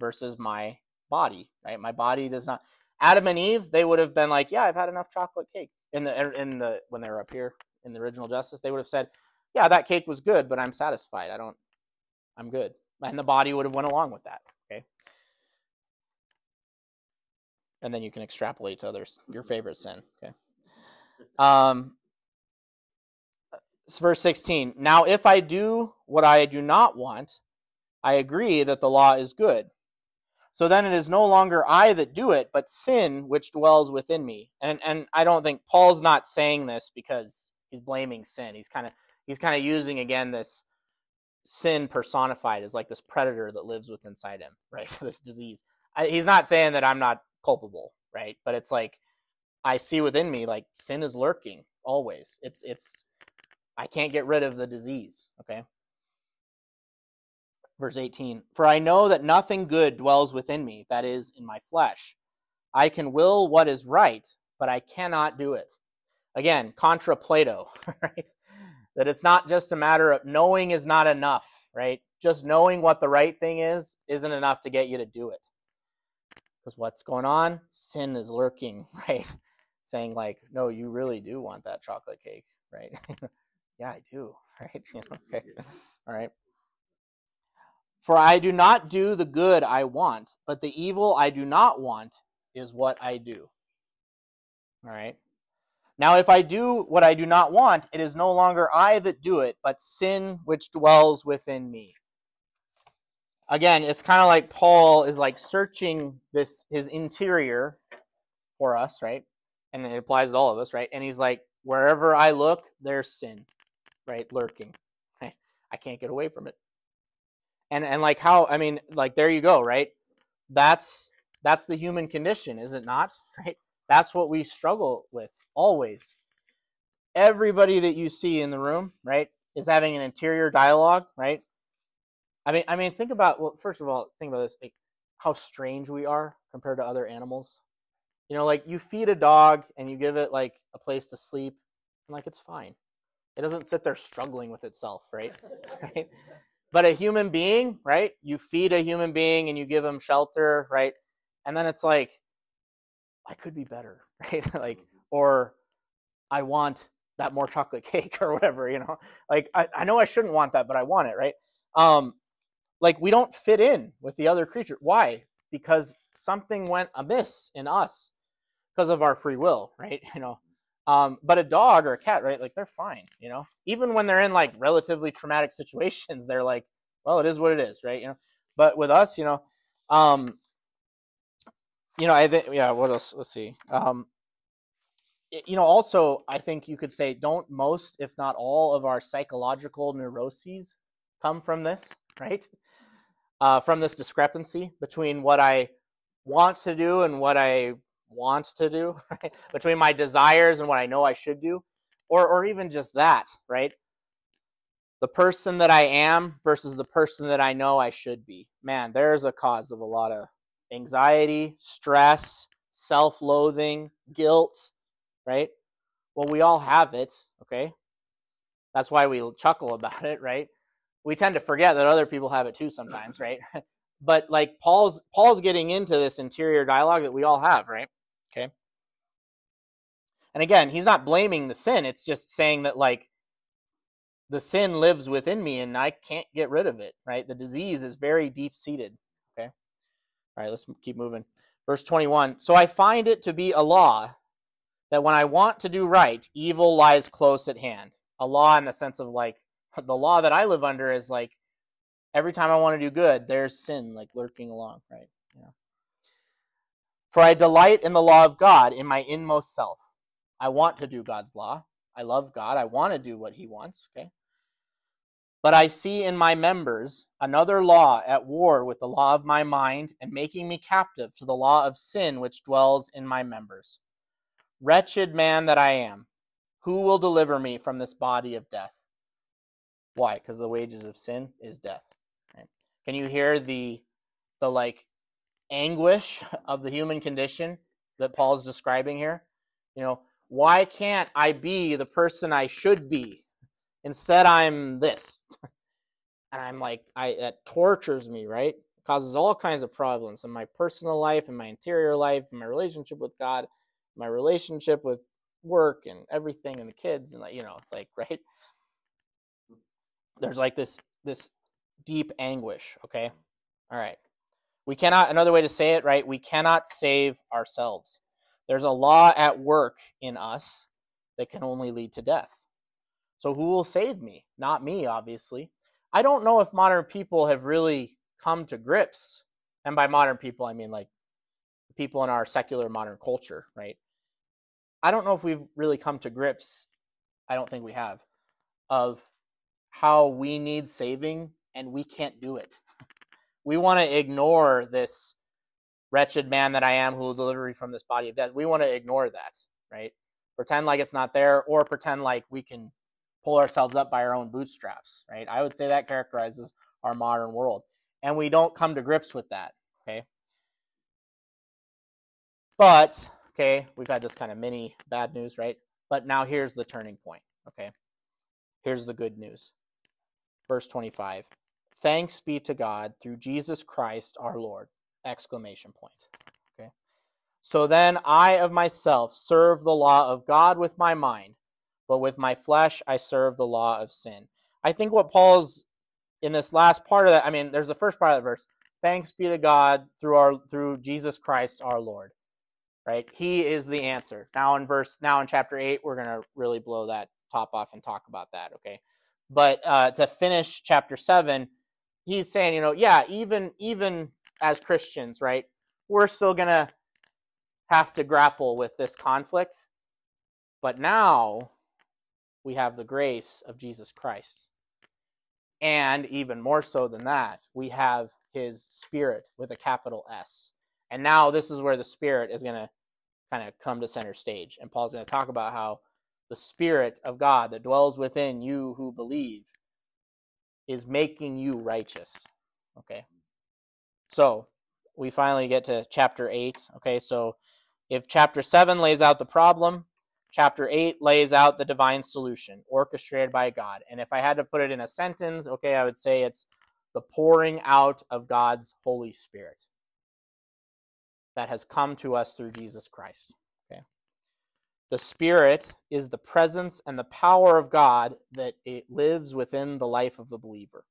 Versus my body, right? My body does not. Adam and Eve, they would have been like, "Yeah, I've had enough chocolate cake." In the in the when they were up here in the original Justice, they would have said, "Yeah, that cake was good, but I'm satisfied. I don't. I'm good." And the body would have went along with that. Okay. And then you can extrapolate to others your favorite sin. Okay. Um. Verse 16. Now, if I do what I do not want, I agree that the law is good. So then it is no longer I that do it, but sin which dwells within me. And and I don't think Paul's not saying this because he's blaming sin. He's kind of he's kind of using again this sin personified as like this predator that lives within inside him, right? *laughs* this disease. I, he's not saying that I'm not culpable, right? But it's like I see within me like sin is lurking always. It's it's I can't get rid of the disease, okay? Verse 18 For I know that nothing good dwells within me, that is, in my flesh. I can will what is right, but I cannot do it. Again, contra Plato, *laughs* right? That it's not just a matter of knowing is not enough, right? Just knowing what the right thing is isn't enough to get you to do it. Because what's going on? Sin is lurking, *laughs* right? Saying, like, no, you really do want that chocolate cake, right? *laughs* yeah, I do, *laughs* right? okay. All right. For I do not do the good I want, but the evil I do not want is what I do. All right. Now, if I do what I do not want, it is no longer I that do it, but sin which dwells within me. Again, it's kind of like Paul is like searching this his interior for us, right? And it applies to all of us, right? And he's like, wherever I look, there's sin, right? Lurking. *laughs* I can't get away from it and and like how i mean like there you go right that's that's the human condition is it not *laughs* right that's what we struggle with always everybody that you see in the room right is having an interior dialogue right i mean i mean think about well first of all think about this like how strange we are compared to other animals you know like you feed a dog and you give it like a place to sleep and like it's fine it doesn't sit there struggling with itself right *laughs* right but a human being, right? You feed a human being and you give him shelter, right? And then it's like, I could be better, *laughs* right? *laughs* like, or I want that more chocolate cake or whatever, you know? Like, I, I know I shouldn't want that, but I want it, right? Um, like, we don't fit in with the other creature. Why? Because something went amiss in us because of our free will, *laughs* right? You know, um, but a dog or a cat, right? Like they're fine, you know. Even when they're in like relatively traumatic *laughs* situations, they're like, well, it is what it is, right? You know. But with us, you know, um, you know, I think, yeah. What else? Let's see. Um, you know, also, I think you could say, don't most, if not all, of our psychological neuroses come from this, *laughs* right? Uh, from this discrepancy between what I want to do and what I want to do, *laughs* right? between my desires and what I know I should do, or or even just that, right? The person that I am versus the person that I know I should be. Man, there's a cause of a lot of anxiety, stress, self-loathing, guilt, right? Well, we all have it, okay? That's why we chuckle about it, right? We tend to forget that other people have it too sometimes, right? *laughs* but like Paul's Paul's getting into this interior dialogue that we all have, right? Okay. And again, he's not blaming the sin. It's just saying that, like, the sin lives within me and I can't get rid of it, right? The disease is very deep seated. Okay. All right, let's keep moving. Verse 21 So I find it to be a law that when I want to do right, evil lies close at hand. A law in the sense of like the law that I live under is like every time I want to do good, there's sin like lurking along, right? For I delight in the law of God in my inmost self. I want to do God's law. I love God. I want to do what he wants, okay? But I see in my members another law at war with the law of my mind and making me captive to the law of sin which dwells in my members. Wretched man that I am, who will deliver me from this body of death? Why? Because the wages of sin is death. Right? Can you hear the the like anguish of the human condition that Paul's describing here? You know, why can't I be the person I should be? Instead, I'm this. *laughs* And I'm like, I that tortures me, right? It causes all kinds of problems in my personal life, in my interior life, in my relationship with God, my relationship with work and everything and the kids and you know, it's like, *laughs* right? There's like this this deep anguish, okay? All right. We cannot another way to say it, right? We cannot save ourselves. There's a law at work in us that can only lead to death. So who will save me? Not me, obviously. I don't know if modern people have really come to grips, and by modern people, I mean like people in our secular modern culture, right? I don't know if we've really come to grips, I don't think we have, of how we need saving and we can't do it. We want to ignore this wretched man that I am who will deliver me from this body of death. We want to ignore that, right? Pretend like it's not there or pretend like we can pull ourselves up by our own bootstraps, right? I would say that characterizes our modern world. And we don't come to grips with that, okay? But, okay, we've had this kind of mini bad news, right? But now here's the turning point, okay? Here's the good news. Verse 25. Thanks be to God through Jesus Christ our Lord. Exclamation point. Okay. So then I of myself serve the law of God with my mind but with my flesh I serve the law of sin. I think what Paul's in this last part of that, I mean, there's the first part of the verse. Thanks be to God through our through Jesus Christ our Lord. Right? He is the answer. Now in verse now in chapter 8, we're going to really blow that top off and talk about that, okay? But uh, to finish chapter 7, he's saying, you know, yeah, even even as Christians, right? We're still to have to grapple with this conflict. But now we have the grace of Jesus Christ. And even more so than that, we have his spirit with a capital S. And now this is where the spirit is going to kind of come to center stage. And Paul's going to talk about how the spirit of God that dwells within you who believe is making you righteous. Okay. So we finally get to chapter 8. Okay. So if chapter 7 lays out the problem, chapter 8 lays out the divine solution orchestrated by God. And if I had to put it in a sentence, okay, I would say it's the pouring out of God's Holy Spirit that has come to us through Jesus Christ. The Spirit is the presence and the power of God that it lives within the life of the believer.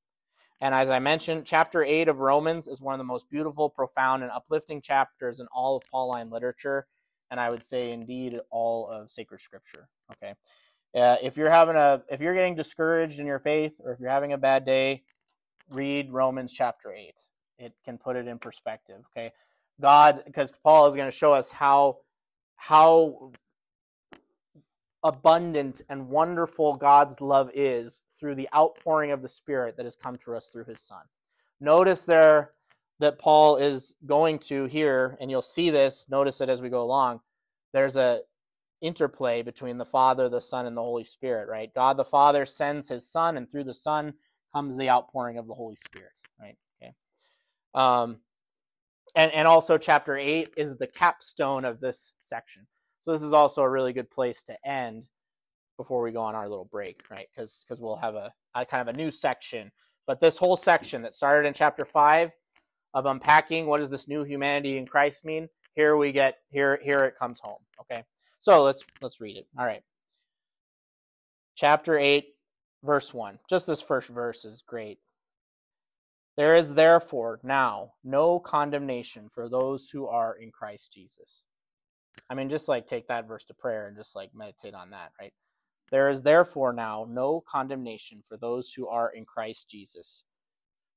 And as I mentioned, chapter 8 of Romans is one of the most beautiful, profound, and uplifting chapters in all of Pauline literature and I would say indeed all of sacred scripture. Okay. Uh, if you're having a if you're getting discouraged in your faith or if you're having a bad day, read Romans chapter 8. It can put it in perspective, okay? God because Paul is going to show us how how abundant and wonderful God's love is through the outpouring of the Spirit that has come to us through his Son. Notice there that Paul is going to here, and you'll see this, notice it as we go along. There's a interplay between the Father, the Son, and the Holy Spirit, right? God the Father sends his Son, and through the Son comes the outpouring of the Holy Spirit, right? Okay. Um, and, and also chapter 8 is the capstone of this section. So this is also a really good place to end before we go on our little break, right? Because because we'll have a, a kind of a new section. But this whole section that started in chapter 5 of unpacking what does this new humanity in Christ mean, here we get here here it comes home. Okay. So let's let's read it. All right. Chapter 8 verse 1. Just this first verse is great. There is therefore now no condemnation for those who are in Christ Jesus. I mean, just like take that verse to prayer and just like meditate on that, right? There is therefore now no condemnation for those who are in Christ Jesus.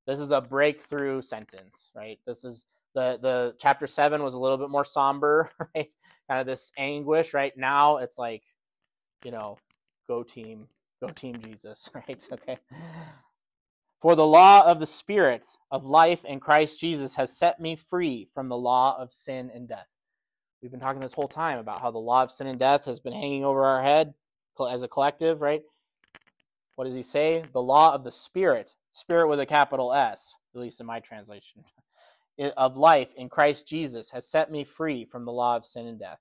This is a breakthrough sentence, right? This is the the chapter seven was a little bit more somber, *laughs* right? Kind of this anguish, right? Now it's like, you know, go team, go team Jesus, *laughs* right? Okay. For the law of the Spirit of life in Christ Jesus has set me free from the law of sin and death. We've been talking this whole time about how the law of sin and death has been hanging over our head as a collective, right? What does he say? The law of the Spirit, Spirit with a capital S, at least in my translation, *laughs* of life in Christ Jesus has set me free from the law of sin and death.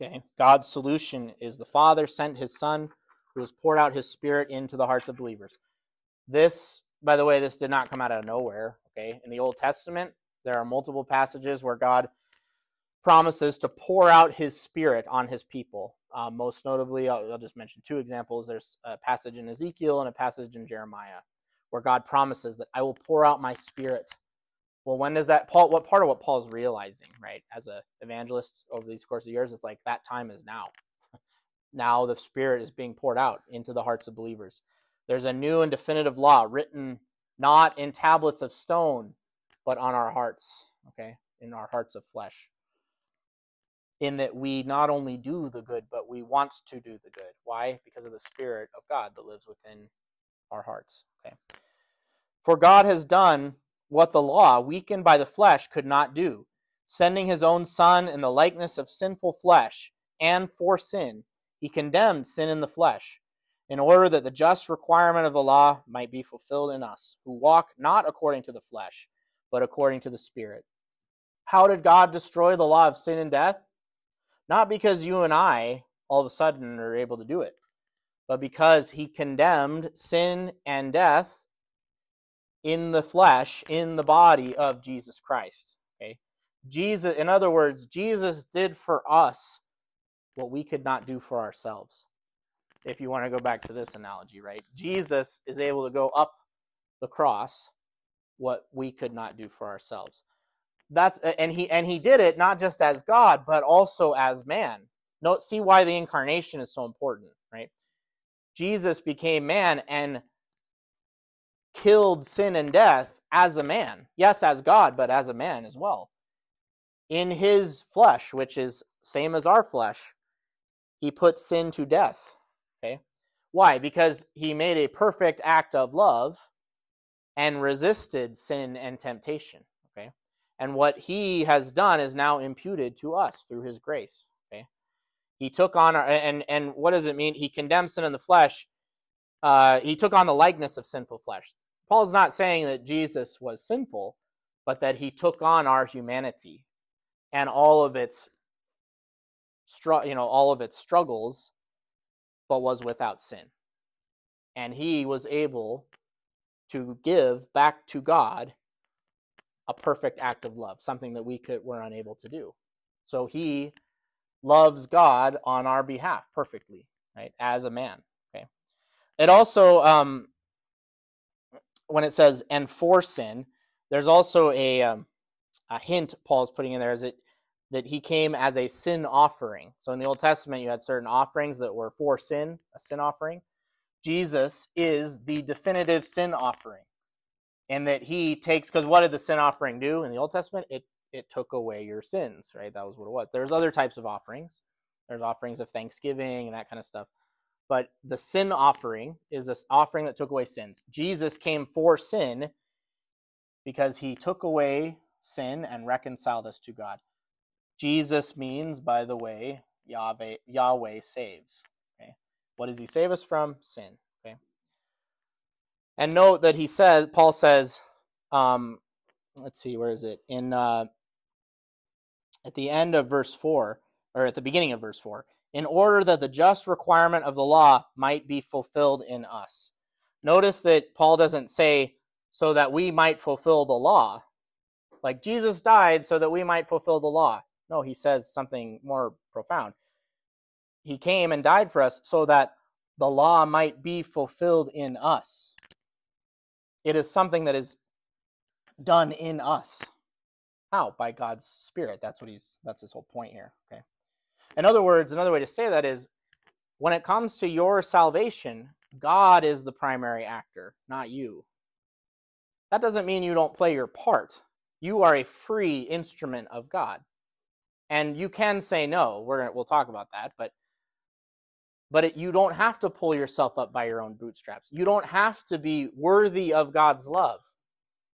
Okay, God's solution is the Father sent his Son, who has poured out his Spirit into the hearts of believers. This, by the way, this did not come out of nowhere. Okay, in the Old Testament, there are multiple passages where God promises to pour out his Spirit on his people. Uh, most notably, I'll, I'll just mention two examples. There's a passage in Ezekiel and a passage in Jeremiah where God promises that I will pour out my Spirit well, when does that Paul? What part of what Paul's realizing, right, as a evangelist over these course of years, it's like that time is now. *laughs* now the Spirit is being poured out into the hearts of believers. There's a new and definitive law written not in tablets of stone, but on our hearts. Okay, in our hearts of flesh. In that we not only do the good, but we want to do the good. Why? Because of the Spirit of God that lives within our hearts. Okay. For God has done what the law, weakened by the flesh, could not do, sending his own Son in the likeness of sinful flesh, and for sin, he condemned sin in the flesh, in order that the just requirement of the law might be fulfilled in us, who walk not according to the flesh, but according to the Spirit. How did God destroy the law of sin and death? Not because you and I all of a sudden are able to do it, but because he condemned sin and death in the flesh, in the body of Jesus Christ. Okay? Jesus, in other words, Jesus did for us what we could not do for ourselves. If you want to go back to this analogy, right? Jesus is able to go up the cross what we could not do for ourselves. That's and he and he did it not just as God, but also as man. Note see why the incarnation is so important, right? Jesus became man and killed sin and death as a man. Yes, as God, but as a man as well. In his flesh, which is same as our flesh, he put sin to death. Okay? Why? Because he made a perfect act of love and resisted sin and temptation. And what he has done is now imputed to us through his grace. Okay? He took on our and and what does it mean? He condemned sin in the flesh. Uh, he took on the likeness of sinful flesh. Paul's not saying that Jesus was sinful, but that he took on our humanity and all of its you know all of its struggles but was without sin. And he was able to give back to God a perfect act of love, something that we could were unable to do. So he loves God on our behalf perfectly, right? As a man. Okay. It also um, when it says and for sin, there's also a um, a hint Paul's putting in there is it that he came as a sin offering. So in the Old Testament, you had certain offerings that were for sin, a sin offering. Jesus is the definitive sin offering, and that he takes because what did the sin offering do in the Old Testament? It it took away your sins, right? That was what it was. There's other types of offerings. There's offerings of thanksgiving and that kind of stuff. But the sin offering is this offering that took away sins. Jesus came for sin because he took away sin and reconciled us to God. Jesus means, by the way, Yahweh, Yahweh saves. Okay? What does he save us from? Sin. And note that he says, Paul says, um, let's see, where is it? In uh, at the end of verse four, or at the beginning of verse four, in order that the just requirement of the law might be fulfilled in us. Notice that Paul doesn't say, so that we might fulfill the law. Like Jesus died so that we might fulfill the law. No, he says something more profound. He came and died for us so that the law might be fulfilled in us. It is something that is done in us. How? By God's Spirit. That's what he's that's his whole point here. Okay. In other words, another way to say that is when it comes to your salvation, God is the primary actor, not you. That doesn't mean you don't play your part. You are a free instrument of God. And you can say no. We're gonna, we'll talk about that, but but it, you don't have to pull yourself up by your own bootstraps. You don't have to be worthy of God's love.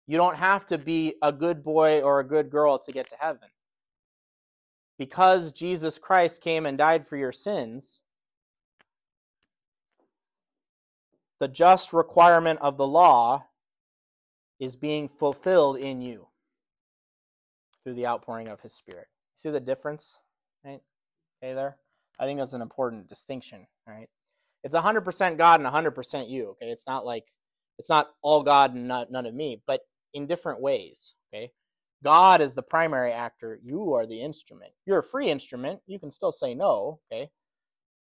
You don't have to be a good boy or a good girl to get to heaven. because Jesus Christ came and died for your sins, the just requirement of the law is being fulfilled in you through the outpouring of his spirit. See the difference? Right? Okay, there? I think that's an important distinction, right? It's 100% God and 100% you, okay? It's not like, it's not all God and not, none of me, but in different ways, okay? God is the primary actor, you are the instrument. You're a free instrument, you can still say no, okay?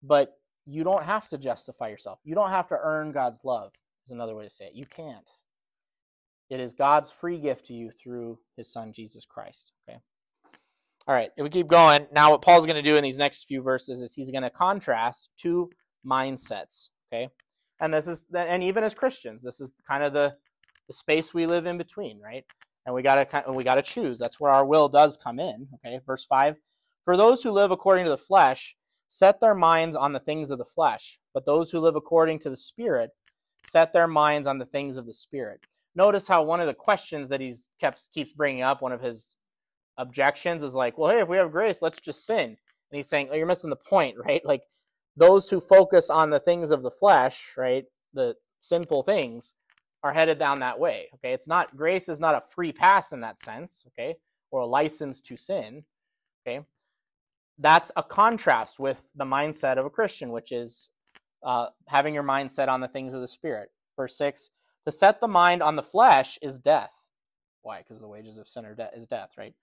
But you don't have to justify yourself. You don't have to earn God's love, is another way to say it. You can't. It is God's free gift to you through his son Jesus Christ, okay? All right, if we keep going, now what Paul's going to do in these next few verses is he's going to contrast two mindsets, okay? And this is and even as Christians, this is kind of the the space we live in between, right? And we got to we got to choose. That's where our will does come in, okay? Verse 5, for those who live according to the flesh set their minds on the things of the flesh, but those who live according to the spirit set their minds on the things of the spirit. Notice how one of the questions that he's kept keeps bringing up, one of his objections is like, well, hey, if we have grace, let's just sin. And he's saying, oh, you're missing the point, *laughs* right? Like those who focus on the things of the flesh, right, the sinful things, are headed down that way. Okay, it's not grace is not a free pass in that sense. Okay, or a license to sin. Okay, that's a contrast with the mindset of a Christian, which is uh, having your mind set on the things of the Spirit. Verse six: To set the mind on the flesh is death. Why? Because the wages of sin are de- is death, right?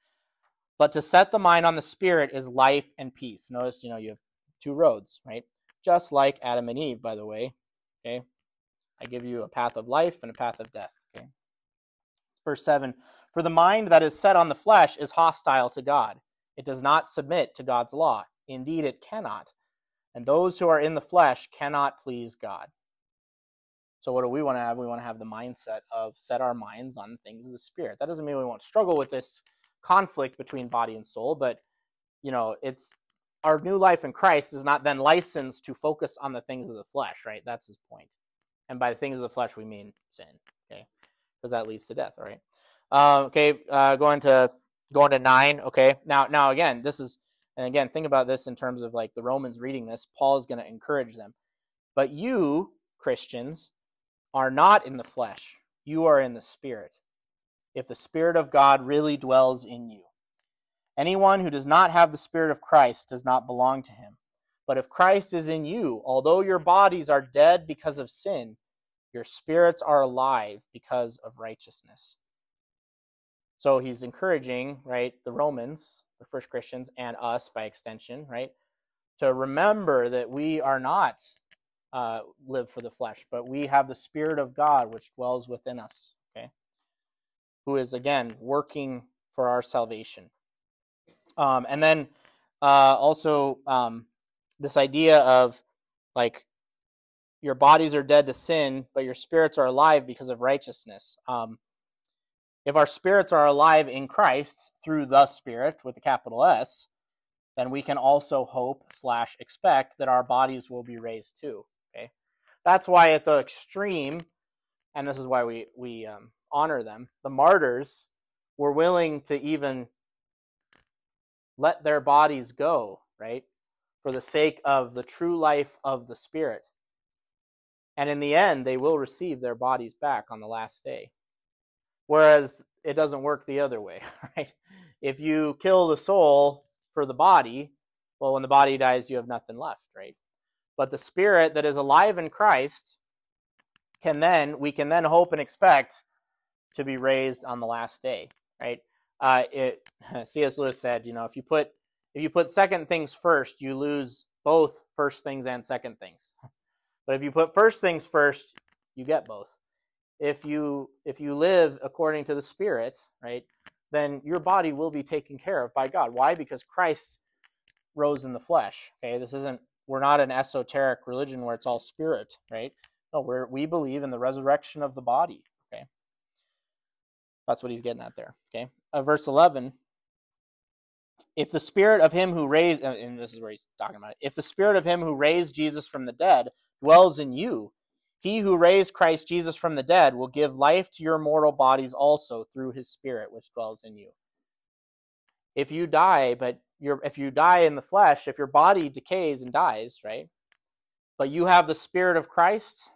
But to set the mind on the Spirit is life and peace. Notice, you know, you have two roads, right? Just like Adam and Eve, by the way. Okay. I give you a path of life and a path of death. Okay. Verse 7 For the mind that is set on the flesh is hostile to God. It does not submit to God's law. Indeed, it cannot. And those who are in the flesh cannot please God. So, what do we want to have? We want to have the mindset of set our minds on things of the Spirit. That doesn't mean we won't struggle with this conflict between body and soul, but you know, it's our new life in Christ is not then licensed to focus on the things of the flesh, right? That's his point. And by the things of the flesh, we mean sin, okay? Because that leads to death, right? Uh, okay, uh, going to going to nine. Okay, now now again, this is and again think about this in terms of like the Romans reading this. Paul is going to encourage them, but you Christians are not in the flesh; you are in the Spirit if the Spirit of God really dwells in you. Anyone who does not have the Spirit of Christ does not belong to him. But if Christ is in you, although your bodies are dead because of sin, your spirits are alive because of righteousness. So he's encouraging, right, the Romans, the first Christians, and us by extension, right, to remember that we are not uh, live for the flesh, but we have the Spirit of God which dwells within us who is again working for our salvation. Um, and then uh, also um, this idea of like your bodies are dead to sin, but your spirits are alive because of righteousness. Um, if our spirits are alive in Christ through the Spirit with a capital S, then we can also hope slash expect that our bodies will be raised too. Okay, that's why at the extreme, and this is why we we um, honor them. The martyrs were willing to even let their bodies go, right? For the sake of the true life of the Spirit. And in the end, they will receive their bodies back on the last day. Whereas it doesn't work the other way, *laughs* right? If you kill the soul for the body, well, when the body dies, you have nothing left, right? But the spirit that is alive in Christ can then, we can then hope and expect to be raised on the last day, right? Uh, it *laughs* C.S. Lewis said, you know, if you put if you put second things first, you lose both first things and second things. *laughs* But if you put first things first, you get both. If you if you live according to the Spirit, right, then your body will be taken care of by God. Why? Because Christ rose in the flesh. Okay, this isn't we're not an esoteric religion where it's all spirit, right? No, we're we believe in the resurrection of the body. That's what he's getting at there. Okay. Uh, verse 11. If the spirit of him who raised, uh, and this is where he's talking about it, if the spirit of him who raised Jesus from the dead dwells in you, he who raised Christ Jesus from the dead will give life to your mortal bodies also through his spirit which dwells in you. If you die, but your if you die in the flesh, if your body decays and dies, right? But you have the spirit of Christ,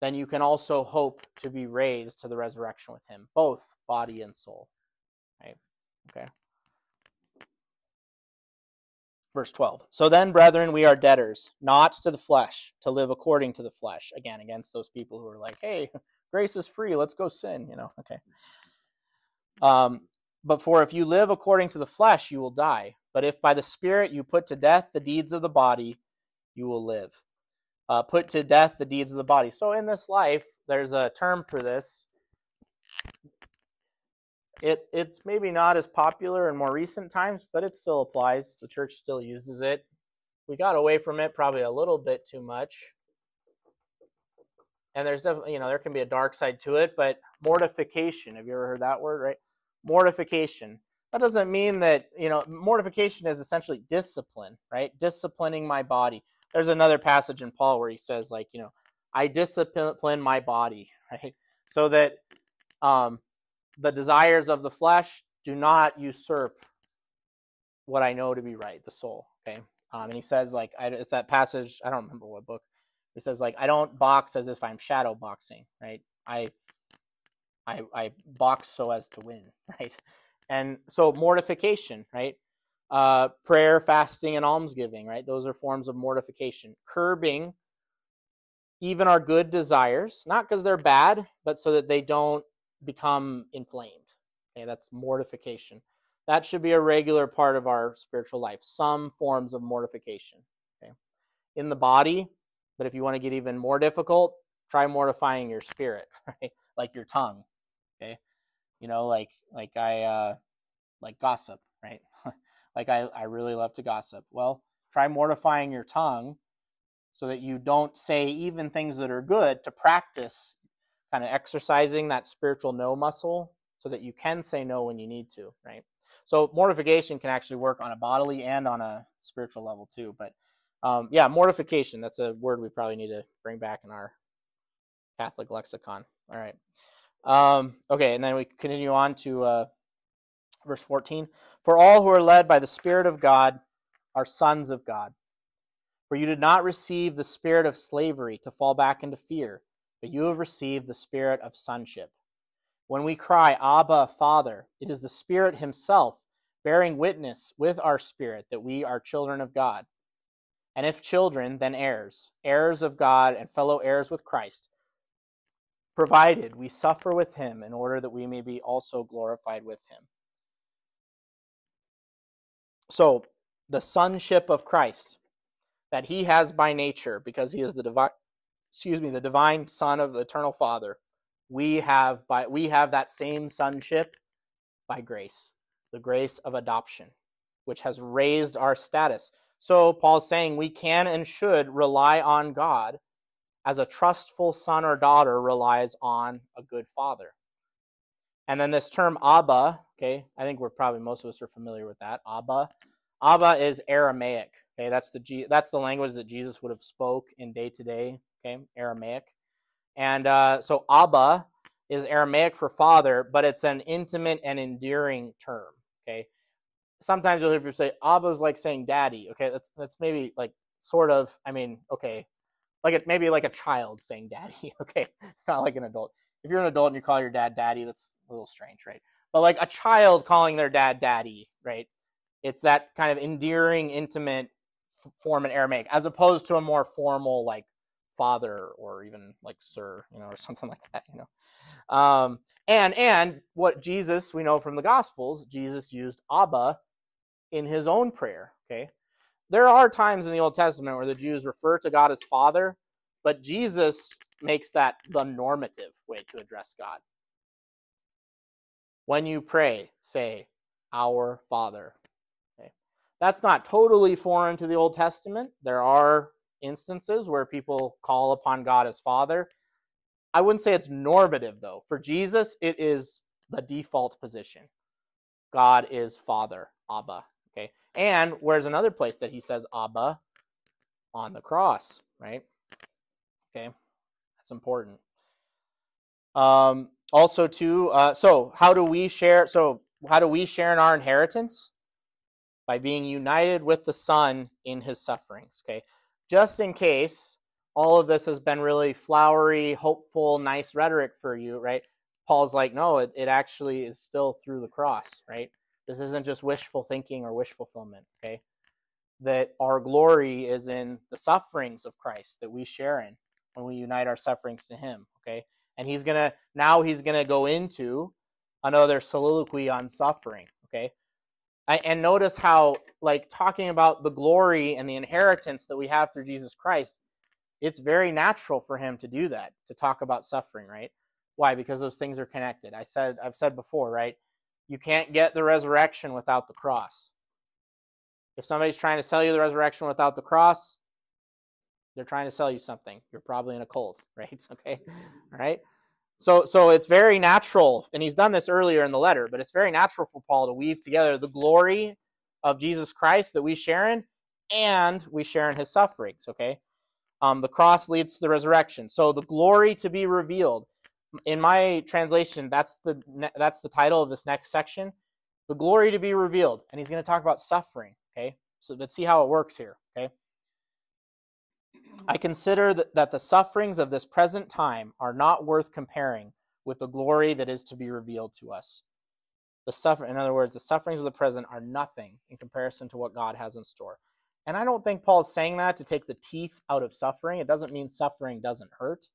then you can also hope to be raised to the resurrection with him, both body and soul. Right? Okay. Verse 12. So then, brethren, we are debtors, not to the flesh, to live according to the flesh. Again, against those people who are like, hey, *laughs* grace is free, let's go sin, you know. Okay. Um, but for if you live according to the flesh, you will die. But if by the Spirit you put to death the deeds of the body, you will live. Uh, put to death the deeds of the body. So in this life, there's a term for this. It it's maybe not as popular in more recent times, but it still applies. The church still uses it. We got away from it probably a little bit too much. And there's definitely, you know, there can be a dark side to it, but mortification. Have you ever heard that word, right? mortification. That doesn't mean that, you know, mortification is essentially discipline, right? Disciplining my body. There's another passage in Paul where he says, like, you know, I discipline my body, *laughs* right? So that um, the desires of the flesh do not usurp what I know to be right, the soul, okay? Um, and he says, like, I, it's that passage, I don't remember what book. He says, like, I don't box as if I'm shadow boxing, right? I I, I box so as to win, *laughs* right? And so mortification, right? Uh, prayer, fasting, and almsgiving, right? Those are forms of mortification. Curbing even our good desires, not because they're bad, but so that they don't become inflamed. Okay, that's mortification. That should be a regular part of our spiritual life. Some forms of mortification. Okay, in the body, but if you want to get even more difficult, try mortifying your spirit, *laughs* right? Like your tongue, Okay. You know, like like I uh like gossip, right? *laughs* like I, I really love to gossip. Well, try mortifying your tongue so that you don't say even things that are good to practice kind of exercising that spiritual no muscle so that you can say no when you need to, right? So mortification can actually work on a bodily and on a spiritual level too. But um, yeah, mortification, that's a word we probably need to bring back in our Catholic lexicon. All right. Um, okay, and then we continue on to uh, verse 14. For all who are led by the Spirit of God are sons of God. For you did not receive the spirit of slavery to fall back into fear, but you have received the spirit of sonship. When we cry, Abba, Father, it is the Spirit Himself bearing witness with our spirit that we are children of God. And if children, then heirs, heirs of God and fellow heirs with Christ provided we suffer with him in order that we may be also glorified with him. So, the sonship of Christ that he has by nature because he is the divine excuse me, the divine son of the eternal father. We have by we have that same sonship by grace, the grace of adoption, which has raised our status. So Paul's saying we can and should rely on God as a trustful son or daughter relies on a good father. And then this term Abba, okay, I think we're probably most of us are familiar with that. Abba. Abba is Aramaic. Okay, that's the that's the language that Jesus would have spoke in day to day. Okay, Aramaic, and uh, so Abba is Aramaic for father, but it's an intimate and endearing term. Okay, sometimes you'll hear people say Abba is like saying daddy. Okay, that's that's maybe like sort of. I mean, okay, like it maybe like a child saying *laughs* daddy okay not like an adult if you're an adult and you call your dad daddy that's a little strange right but like a child calling their dad daddy right it's that kind of endearing intimate form in aramaic as opposed to a more formal like father or even like sir you know or *laughs* something like that you know um, and and what jesus we know from the gospels jesus used abba in his own prayer okay there are times in the Old Testament where the Jews refer to God as Father, but Jesus makes that the normative way to address God. When you pray, say, Our Father. Okay. That's not totally foreign to the Old Testament. There are instances where people call upon God as Father. I wouldn't say it's normative, though. For Jesus, it is the default position. God is Father, Abba. Okay. And where's another place that he says Abba? On the cross, right? Okay. That's important. Um, also, too, uh, so how do we share? So, how do we share in our inheritance? by being united with the Son in his sufferings. Okay, just in case all of this has been really flowery, hopeful, nice rhetoric for you, right? Paul's like, no, it, it actually is still through the cross, right? This isn't just wishful thinking or wish fulfillment, okay? That our glory is in the sufferings of Christ that we share in when we unite our sufferings to Him, okay? And He's gonna, now He's gonna go into another soliloquy on suffering, okay? And notice how, like, talking about the glory and the inheritance that we have through Jesus Christ, it's very natural for him to do that, to talk about suffering, right? Why? Because those things are connected. I said, I've said before, right? You can't get the resurrection without the cross. If somebody's trying to sell you the resurrection without the cross, they're trying to sell you something. You're probably in a cult, *laughs* right? Okay, *laughs* all right. So, so it's very natural, and he's done this earlier in the letter, but it's very natural for Paul to weave together the glory of Jesus Christ that we share in, and we share in his sufferings. Okay, um, the cross leads to the resurrection. So the glory to be revealed. In my translation, that's the that's the title of this next section. The glory to be revealed, and he's going to talk about suffering. Okay, so let's see how it works here. Okay. I consider that, the sufferings of this present time are not worth comparing with the glory that is to be revealed to us. The suffer, in other words, the sufferings of the present are nothing in comparison to what God has in store. And I don't think Paul's saying that to take the teeth out of suffering. It doesn't mean suffering doesn't hurt.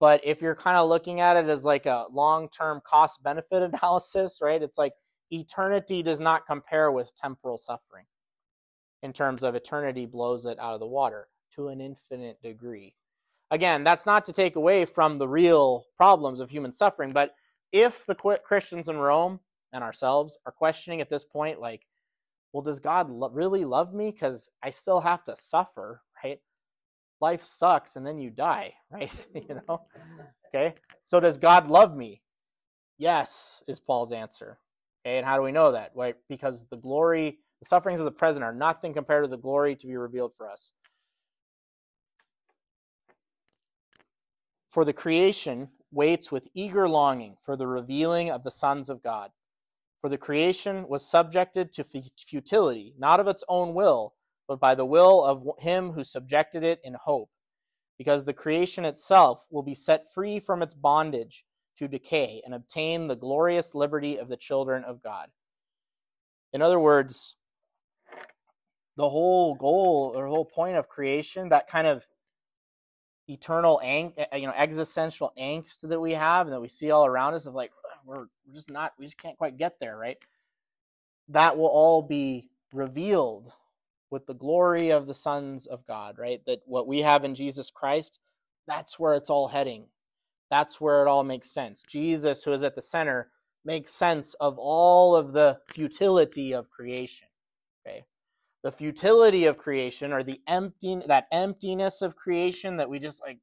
But if you're kind of looking at it as like a long term cost benefit *laughs* analysis, right? It's like eternity does not compare with temporal suffering in terms of eternity blows it out of the water to an infinite degree. Again, that's not to take away from the real problems of human suffering, but if the Christians in Rome and ourselves are questioning at this point, like, well, does God lo- really love me? Because I still have to suffer, right? Life sucks and then you die, *laughs* right? you know? Okay. So does God love me? Yes, is Paul's answer. Okay. And how do we know that? Right? Because the glory, the sufferings of the present are nothing compared to the glory to be revealed for us. For the creation waits with eager longing for the revealing of the sons of God. For the creation was subjected to futility, not of its own will, but by the will of him who subjected it in hope, because the creation itself will be set free from its bondage to decay and obtain the glorious liberty of the children of God. In other words, the whole goal or whole point of creation, that kind of eternal ang- eh, you know existential angst that we have and that we see all around us of like we're, we're just not we just can't quite get there right? That will all be revealed with the glory of the sons of god right? That what we have in jesus christ that's where it's all heading. That's where it all makes sense. Jesus who is at the center makes sense of all of the futility of creation the futility of creation or the empty that emptiness of creation that we just like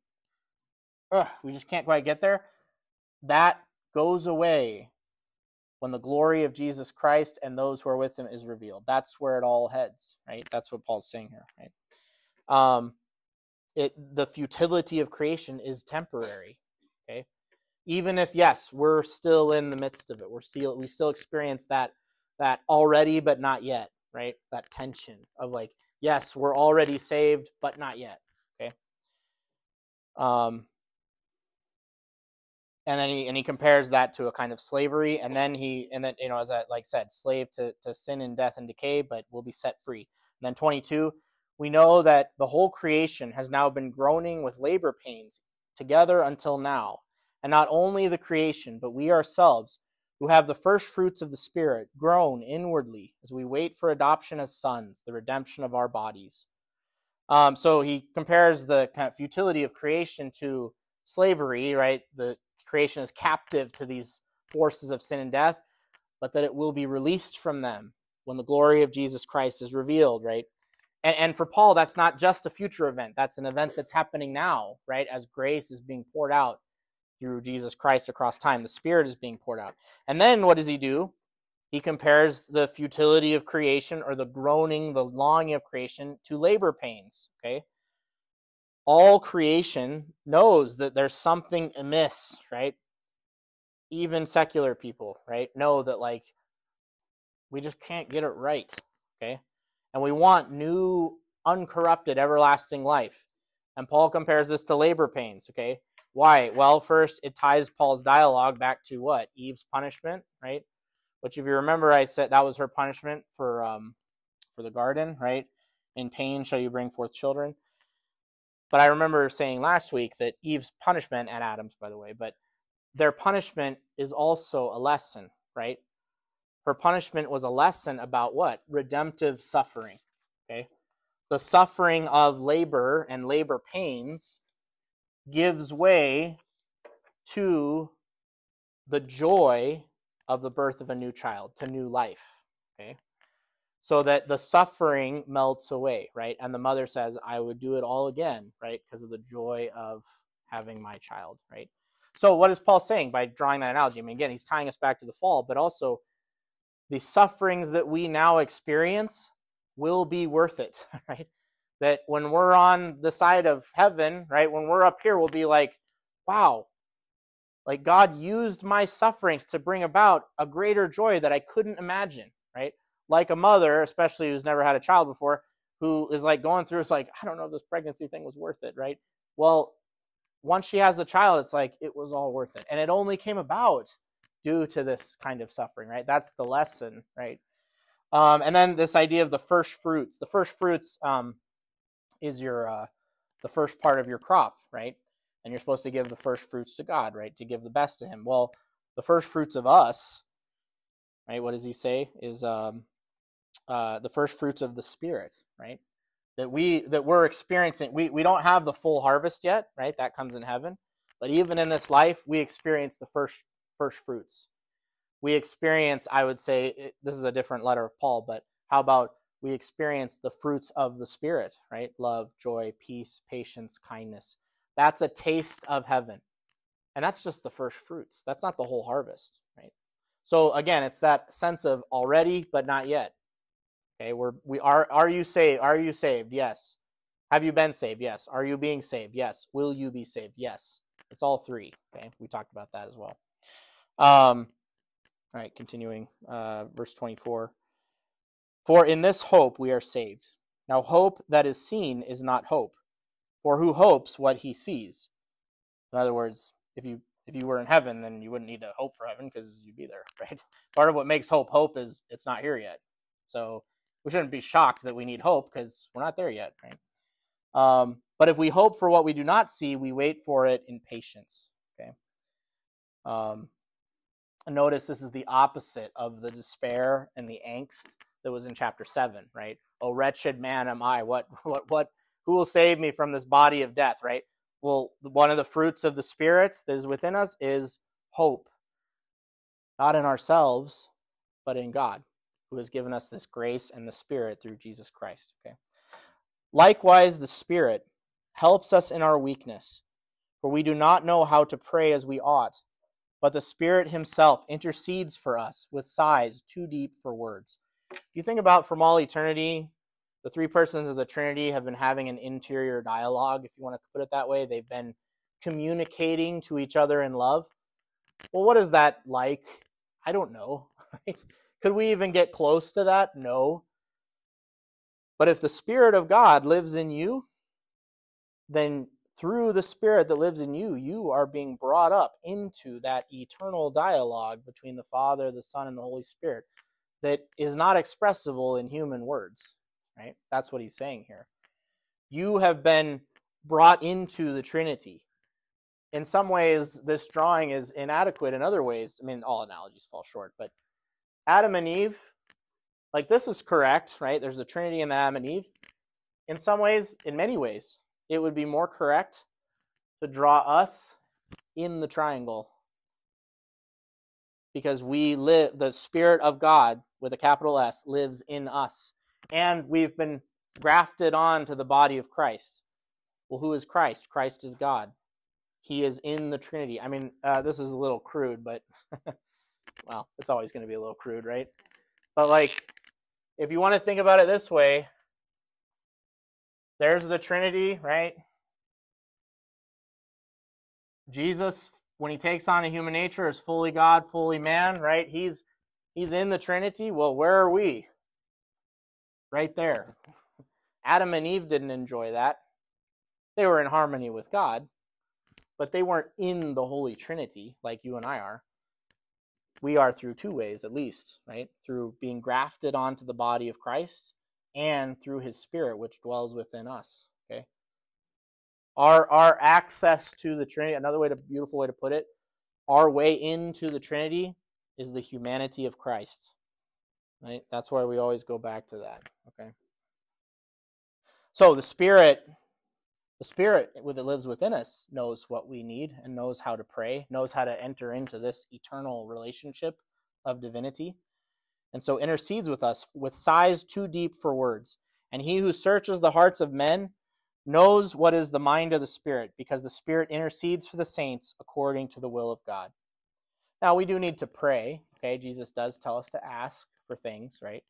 ugh, we just can't quite get there that goes away when the glory of Jesus Christ and those who are with him is revealed. That's where it all heads, right? That's what Paul's saying here, right? Um, it the futility of creation is temporary, okay? Even if yes, we're still in the midst of it. We're still we still experience that that already but not yet, right? That tension of like, yes, we're already saved, but not yet. Okay. Um, and then he and he compares that to a kind of slavery, and then he and then you know as I like said, slave to to sin and death and decay, but will be set free. And then twenty two, we know that the whole creation has now been groaning with labor pains together until now, and not only the creation, but we ourselves who have the first fruits of the Spirit, groan inwardly as we wait for adoption as sons, the redemption of our bodies. Um, so he compares the kind of futility of creation to slavery, right? The creation is captive to these forces of sin and death, but that it will be released from them when the glory of Jesus Christ is revealed, right? And, and for Paul, that's not just a future event. That's an event that's happening now, right? As grace is being poured out through Jesus Christ across time. The Spirit is being poured out. And then what does he do? He compares the futility of creation or the groaning, the longing of creation to labor pains. Okay. All creation knows that there's something amiss, right? Even secular people, right, know that like we just can't get it right. Okay? And we want new, uncorrupted, everlasting life. And Paul compares this to labor pains. Okay? Why? Well, first, it ties Paul's dialogue back to what? Eve's punishment, right? Which, if you remember, I said that was her punishment for um, for the garden, right? In pain shall you bring forth children. But I remember saying last week that Eve's punishment, and Adam's, by the way, but their punishment is also a lesson, right? Her punishment was a lesson about what? Redemptive suffering. Okay. The suffering of labor and labor pains gives way to the joy of the birth of a new child, to new life. Okay. So that the suffering melts away, right? And the mother says, I would do it all again, right? Because of the joy of having my child, right? So, what is Paul saying by drawing that analogy? I mean, again, he's tying us back to the fall, but also the sufferings that we now experience will be worth it, *laughs* right? That when we're on the side of heaven, right, when we're up here, we'll be like, wow, like God used my sufferings to bring about a greater joy that I couldn't imagine, right? Like a mother, especially who's never had a child before, who is like going through, it's like, I don't know if this pregnancy thing was worth it, right? Well, once she has the child, it's like it was all worth it. And it only came about due to this kind of suffering, right? That's the lesson, right? Um, and then this idea of the first fruits. The first fruits um, is your uh, the first part of your crop, right? And you're supposed to give the first fruits to God, right? To give the best to Him. Well, the first fruits of us, right? What does He say? Is um, uh, the first fruits of the Spirit, right? that we that we're experiencing we, we don't have the full harvest yet right that comes in heaven but even in this life we experience the first first fruits we experience i would say it, this is a different letter of paul but how about we experience the fruits of the spirit right love joy peace patience kindness that's a taste of heaven and that's just the first fruits that's not the whole harvest right so again it's that sense of already but not yet Okay, we're we are are you saved? Are you saved? Yes. Have you been saved? Yes. Are you being saved? Yes. Will you be saved? Yes. It's all three. Okay, we talked about that as well. Um, all right, continuing, uh, verse 24. For in this hope we are saved. Now, hope that is seen is not hope, for who hopes what he sees? In other words, if you if you were in heaven, then you wouldn't need to hope for heaven because you'd be there, *laughs* right? Part of what makes hope hope is it's not here yet. So we shouldn't be shocked that we need hope because we're not there yet, right? Um, but if we hope for what we do not see, we wait for it in patience. Okay. Um, notice this is the opposite of the despair and the angst that was in chapter seven, right? Oh, wretched man am I! What, what, what? Who will save me from this body of death? Right? Well, one of the fruits of the Spirit that is within us is hope, not in ourselves, but in God who has given us this grace and the Spirit through Jesus Christ. Okay. Likewise, the Spirit helps us in our weakness, for we do not know how to pray as we ought, but the Spirit Himself intercedes for us with sighs too deep for words. You think about from all eternity, the three persons of the Trinity have been having an interior dialogue, if you want to put it that way. They've been communicating to each other in love. Well, what is that like? I don't know. *laughs* Could we even get close to that? No. But if the Spirit of God lives in you, then through the Spirit that lives in you, you are being brought up into that eternal dialogue between the Father, the Son, and the Holy Spirit that is not expressible in human words. Right? That's what he's saying here. You have been brought into the Trinity. In some ways, this drawing is inadequate. In other ways, I mean, all analogies fall short, but Adam and Eve, like this is correct, right? There's a Trinity in Adam and Eve. In some ways, in many ways, it would be more correct to draw us in the triangle because we live the spirit of god with a capital s lives in us and we've been grafted on to the body of christ well who is christ christ is god he is in the trinity i mean uh, this is a little crude but *laughs* well, it's always going to be a little crude, right? But like, if you want to think about it this way, there's the Trinity, right? Jesus, when he takes on a human nature, is fully God, fully man, right? He's he's in the Trinity. Well, where are we? right there. Adam and Eve didn't enjoy that. They were in harmony with God, but they weren't in the Holy Trinity like you and I are. We are through two ways, at least, right? Through being grafted onto the body of Christ and through his spirit, which dwells within us. Okay. Our, our access to the Trinity, another way to beautiful way to put it, our way into the Trinity is the humanity of Christ. Right? That's why we always go back to that. Okay. So the Spirit the Spirit that lives within us knows what we need and knows how to pray, knows how to enter into this eternal relationship of divinity, and so intercedes with us with sighs too deep for words. And he who searches the hearts of men knows what is the mind of the Spirit, because the Spirit intercedes for the saints according to the will of God. Now, we do need to pray, okay? Jesus does tell us to ask for things, right?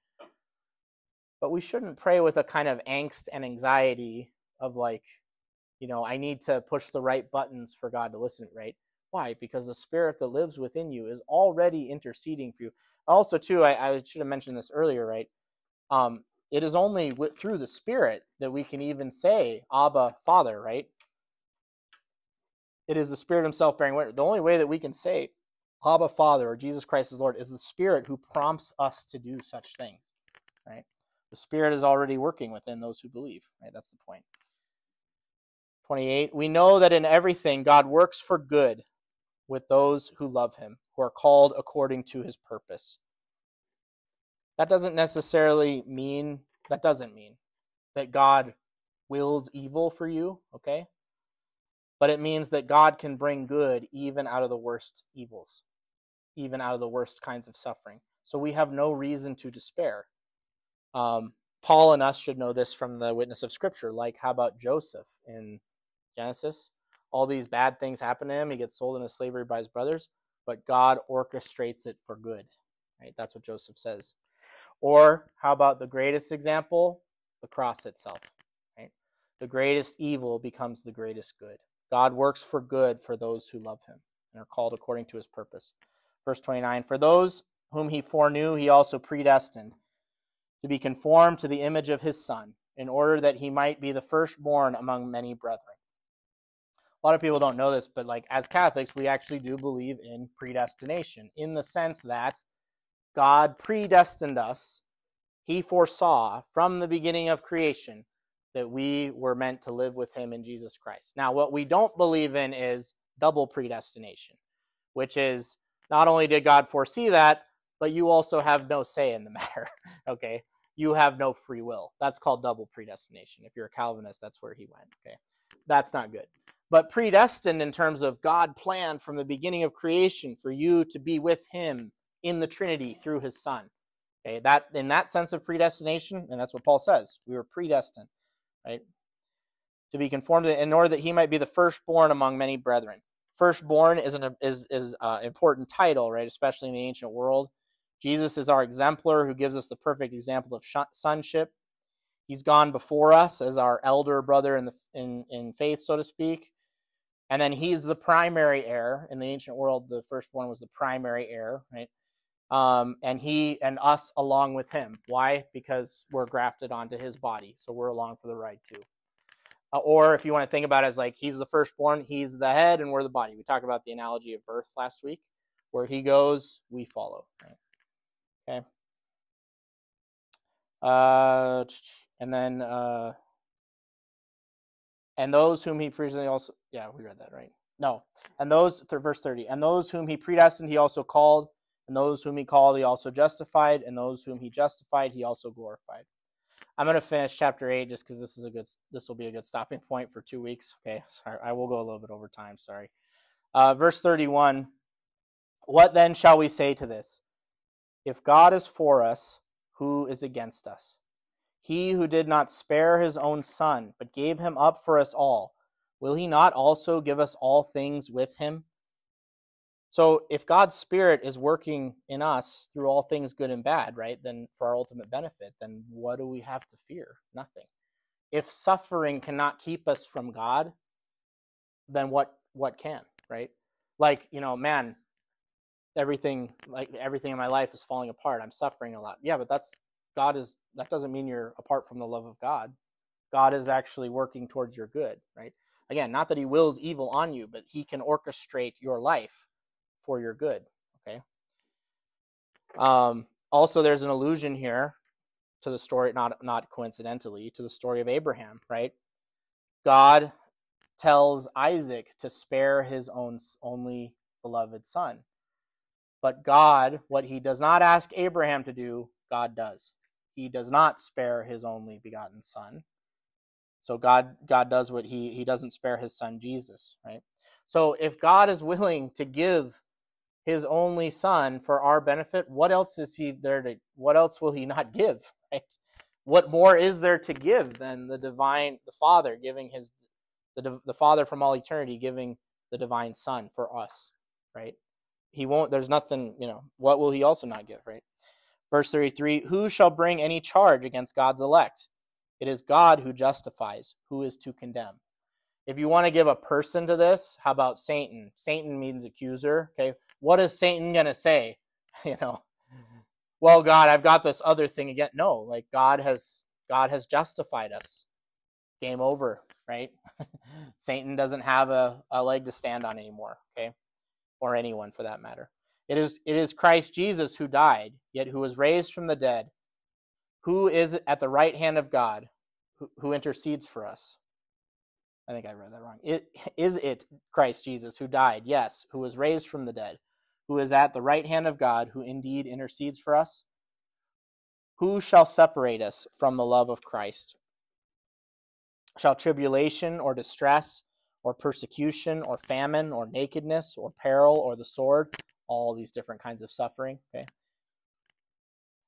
But we shouldn't pray with a kind of angst and anxiety of like, you know, I need to push the right buttons for God to listen, right? Why? Because the spirit that lives within you is already interceding for you. Also, too, I, I should have mentioned this earlier, right? Um, it is only with, through the spirit that we can even say, Abba, Father, right? It is the Spirit Himself bearing witness. The only way that we can say, Abba, Father, or Jesus Christ is Lord, is the Spirit who prompts us to do such things, right? The Spirit is already working within those who believe, right? That's the point. 28 We know that in everything God works for good with those who love him, who are called according to his purpose. That doesn't necessarily mean, that doesn't mean that God wills evil for you, okay? But it means that God can bring good even out of the worst evils, even out of the worst kinds of suffering. So we have no reason to despair. Um, Paul and us should know this from the witness of Scripture. Like, how about Joseph in Genesis. All these bad things happen to him. He gets sold into slavery by his brothers, but God orchestrates it for good. Right? That's what Joseph says. Or how about the greatest example? The cross itself. Right? The greatest evil becomes the greatest good. God works for good for those who love him and are called according to his purpose. Verse 29 For those whom he foreknew, he also predestined to be conformed to the image of his Son, in order that he might be the firstborn among many brethren a lot of people don't know this, but like as Catholics, we actually do believe in predestination in the sense that God predestined us. He foresaw from the beginning of creation that we were meant to live with him in Jesus Christ. Now, what we don't believe in is double predestination, which is not only did God foresee that, but you also have no say in the *laughs* matter. okay? You have no free will. That's called double predestination. If you're a Calvinist, that's where he went. Okay? That's not good but predestined in terms of God planned from the beginning of creation for you to be with him in the Trinity through his son. Okay, that in that sense of predestination, and that's what Paul says, we were predestined, right? To be conformed in order that he might be the firstborn among many brethren. Firstborn is an is is an important title, right? Especially in the ancient world. Jesus is our exemplar who gives us the perfect example of sonship. He's gone before us as our elder brother in the in, in faith, so to speak. And then he's the primary heir. In the ancient world, the firstborn was the primary heir, right? Um, and he and us along with him. Why? Because we're grafted onto his body, so we're along for the ride too. Uh, or if you want to think about it as like he's the firstborn, he's the head, and we're the body. We talked about the analogy of birth last week. Where he goes, we follow. Okay. Uh, and then uh, and those whom he previously also yeah we read that right no and those verse 30 and those whom he predestined he also called and those whom he called he also justified and those whom he justified he also glorified i'm going to finish chapter 8 just because this is a good this will be a good stopping point for two weeks. Okay *laughs* sorry i will go a little bit over time sorry. Uh, verse 31 what then shall we say to this? If god is for us who is against us? He who did not spare his own son, but gave him up for us all, will he not also give us all things with him? So, if God's Spirit is working in us through all things good and bad, right, then for our ultimate benefit, then what do we have to fear? Nothing. If suffering cannot keep us from God, then what what can, right? Like, you know, man, everything like everything in my life is falling apart. I'm suffering a lot. Yeah, but that's God is that doesn't mean you're apart from the love of God. God is actually working towards your good, right? Again, not that he wills evil on you, but he can orchestrate your life for your good, okay? Um, also, there's an allusion here to the story, not not coincidentally, to the story of Abraham, right? God tells Isaac to spare his own only beloved son. But God, what he does not ask Abraham to do, God does. He does not spare his only begotten son. So God God does what he he doesn't spare his son Jesus, right? So if God is willing to give his only son for our benefit, what else is he there to what else will he not give, *laughs* right? What more is there to give than the divine the Father giving his the the Father from all eternity giving the divine son for us, right? He won't there's nothing, you know, what will he also not give, right? Verse 33, who shall bring any charge against God's elect? It is God who justifies. Who is to condemn? If you want to give a person to this, how about Satan? Satan means accuser. Okay. What is Satan going to say? *laughs* You know, well, God, I've got this other thing again. No, like God has God has justified us. Game over, right? *laughs* Satan doesn't have a, a leg to stand on anymore, okay? Or anyone for that matter. It is it is Christ Jesus who died, yet who was raised from the dead, who is at the right hand of God, who, who intercedes for us. I think I read that wrong. It, is it Christ Jesus who died? Yes, who was raised from the dead, who is at the right hand of God, who indeed intercedes for us? Who shall separate us from the love of Christ? Shall tribulation or distress or persecution or famine or nakedness or peril or the sword? All these different kinds of suffering. Okay.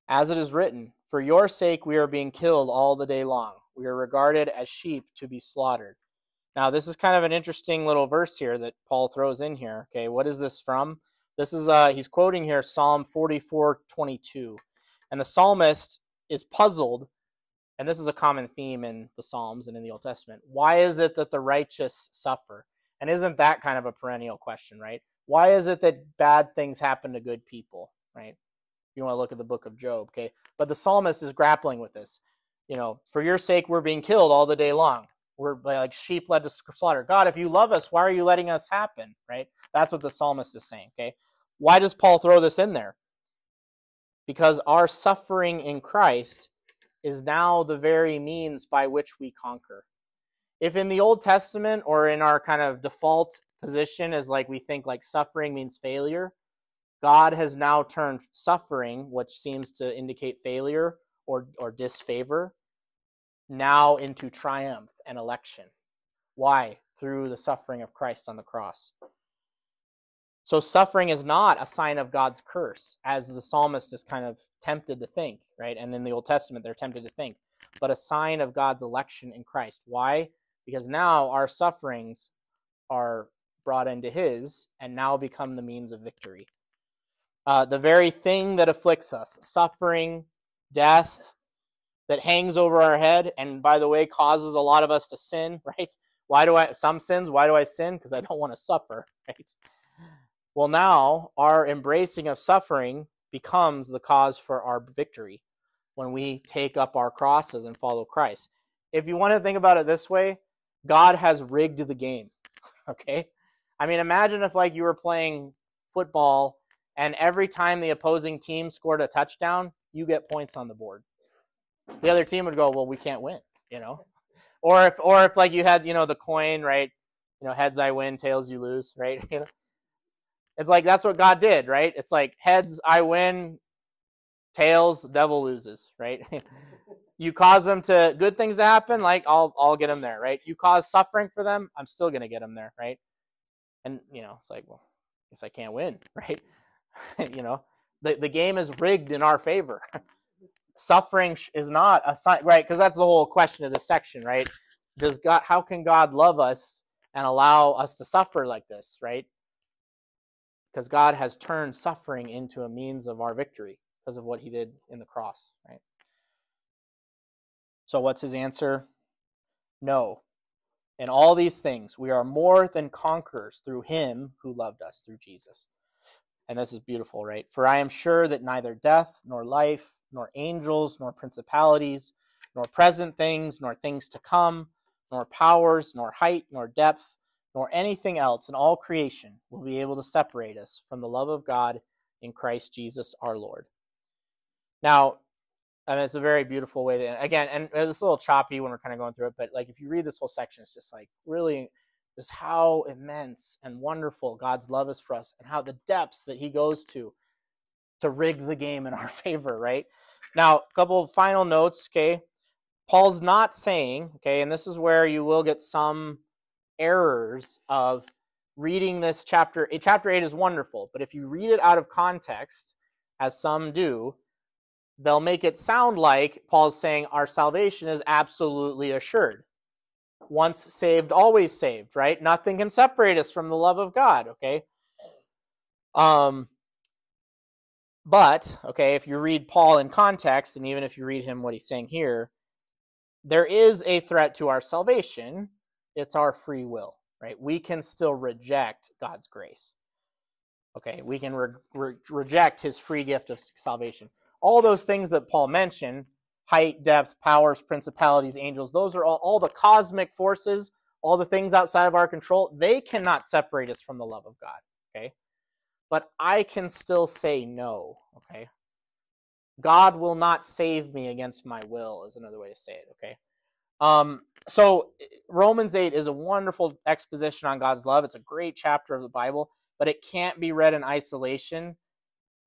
As it is written, For your sake we are being killed all the day long. We are regarded as sheep to be slaughtered. Now, this is kind of an interesting little verse here that Paul throws in here. Okay, what is this from? This is uh he's quoting here Psalm 44, 22. And the psalmist is puzzled, and this is a common theme in the Psalms and in the Old Testament. Why is it that the righteous suffer? And isn't that kind of a perennial question, right? Why is it that bad things happen to good people, right? you want to look at the book of Job, okay? But the psalmist is grappling with this. You know, for your sake, we're being killed all the day long. We're like sheep led to slaughter. God, if you love us, why are you letting us happen, right? That's what the psalmist is saying, okay? Why does Paul throw this in there? Because our suffering in Christ is now the very means by which we conquer. If in the Old Testament or in our kind of default position is like we think like suffering means failure, God has now turned suffering, which seems to indicate failure or, or disfavor, now into triumph and election. Why? Through the suffering of Christ on the cross. So suffering is not a sign of God's curse, as the psalmist is kind of tempted to think, right? And in the Old Testament, they're tempted to think, but a sign of God's election in Christ. Why? Because now our sufferings are brought into His and now become the means of victory uh, the very thing that afflicts us suffering, death that hangs over our head, and by the way, causes a lot of us to sin, *laughs* right? Why do I, some sins, why do I sin? Because I don't want to suffer, *laughs* right? Well, now our embracing of suffering becomes the cause for our victory when we take up our crosses and follow Christ. If you want to think about it this way, God has rigged the game, *laughs* okay? I mean, imagine if like you were playing football and every time the opposing team scored a touchdown, you get points on the board. The other team would go, "Well, we can't win," you know. Or if or if like you had, you know, the coin, right? You know, heads I win, tails you lose, right? *laughs* You know. It's like that's what God did, right? It's like heads I win, tails devil loses, right? *laughs* you cause them to good things to happen, like I'll I'll get them there, right? You cause suffering for them, I'm still gonna get them there, right? And you know, it's like, well, I guess I can't win, *laughs* right? you know, the, the game is rigged in our favor. Suffering is not a sign, right? Because that's the whole question of this section, right? Does God, how can God love us and allow us to suffer like this, right? Because God has turned suffering into a means of our victory because of what he did in the cross, right? So, what's his answer? No. In all these things, we are more than conquerors through him who loved us, through Jesus. And this is beautiful, right? For I am sure that neither death, nor life, nor angels, nor principalities, nor present things, nor things to come, nor powers, nor height, nor depth, nor anything else in all creation will be able to separate us from the love of God in Christ Jesus our Lord. Now, I mean, it's a very beautiful way to, end. again, and it's a little choppy when we're kind of going through it, but like if you read this whole section, it's just like really just how immense and wonderful God's love is for us and how the depths that he goes to to rig the game in *laughs* our favor, right? Now, a couple of final notes, okay? Paul's not saying, okay, and this is where you will get some errors of reading this chapter. Chapter 8 is wonderful, but if you read it out of context, as some do, they'll make it sound like Paul's saying our salvation is absolutely assured. Once saved, always saved, right? Nothing can separate us from the love of God, okay? Um, but, okay, if you read Paul in context, and even if you read him what he's saying here, there is a threat to our salvation. It's our free will, right? We can still reject God's grace. Okay, we can re- re- reject his free gift of salvation all those things that Paul mentioned height, depth, powers, principalities, angels those are all, all the cosmic forces, all the things outside of our control. They cannot separate us from the love of God. Okay. But I can still say no. Okay. God will not save me against my will, is another way to say it. Okay. Um, so Romans 8 is a wonderful exposition on God's love. It's a great chapter of the Bible, but it can't be read in isolation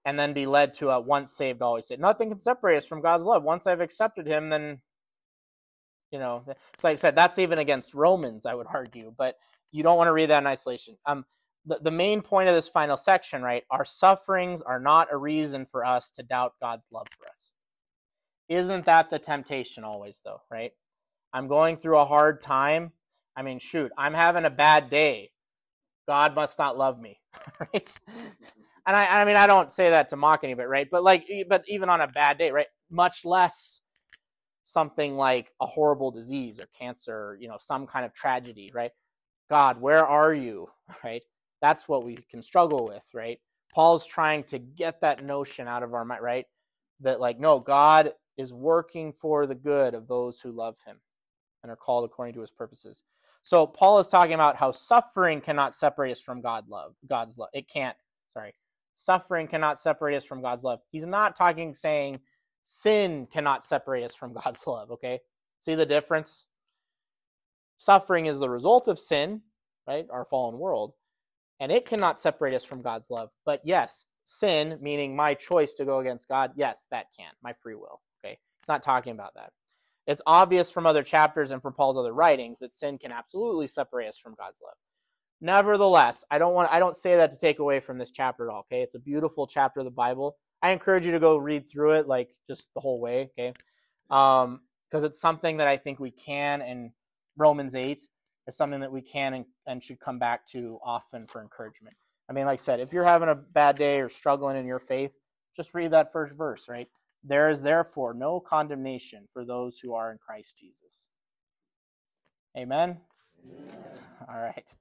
and then be led to a once saved, always saved. Nothing can separate us from God's love. Once I've accepted Him, then, you know, it's like I said, that's even against Romans, I would argue, but you don't want to read that in isolation. Um, the, the main point of this final section, right? Our sufferings are not a reason for us to doubt God's love for us. Isn't that the temptation always, though, right? I'm going through a hard time. I mean, shoot, I'm having a bad day. God must not love me, *laughs* right? and I, I mean, I don't say that to mock anybody, right? But like, but even on a bad day, right? Much less something like a horrible disease or cancer, you know, some kind of tragedy, right? God, where are you? *laughs* Right? That's what we can struggle with, right? Paul's trying to get that notion out of our mind, right? That like, no, God is working for the good of those who love him and are called according to his purposes. So Paul is talking about how suffering cannot separate us from God love, God's love. It can't, sorry, suffering cannot separate us from God's love. He's not talking saying sin cannot separate us from *laughs* God's love, okay? See the difference? Suffering is the result of sin, right? Our fallen world, and it cannot separate us from God's love. But yes, sin, meaning my choice to go against God, yes, that can, my free will, okay? It's not talking about that. It's obvious from other chapters and from Paul's other writings that sin can absolutely separate us from God's love. Nevertheless, I don't want I don't say that to take away from this chapter at all. Okay, it's a beautiful chapter of the Bible. I encourage you to go read through it like just the whole way. Okay, um, because it's something that I think we can in Romans eight is something that we can and, and should come back to often for encouragement. I mean, like I said, if you're having a bad day or struggling in your faith, just read that first verse, right? There is therefore no condemnation for those who are in Christ Jesus. Amen. Amen. All right.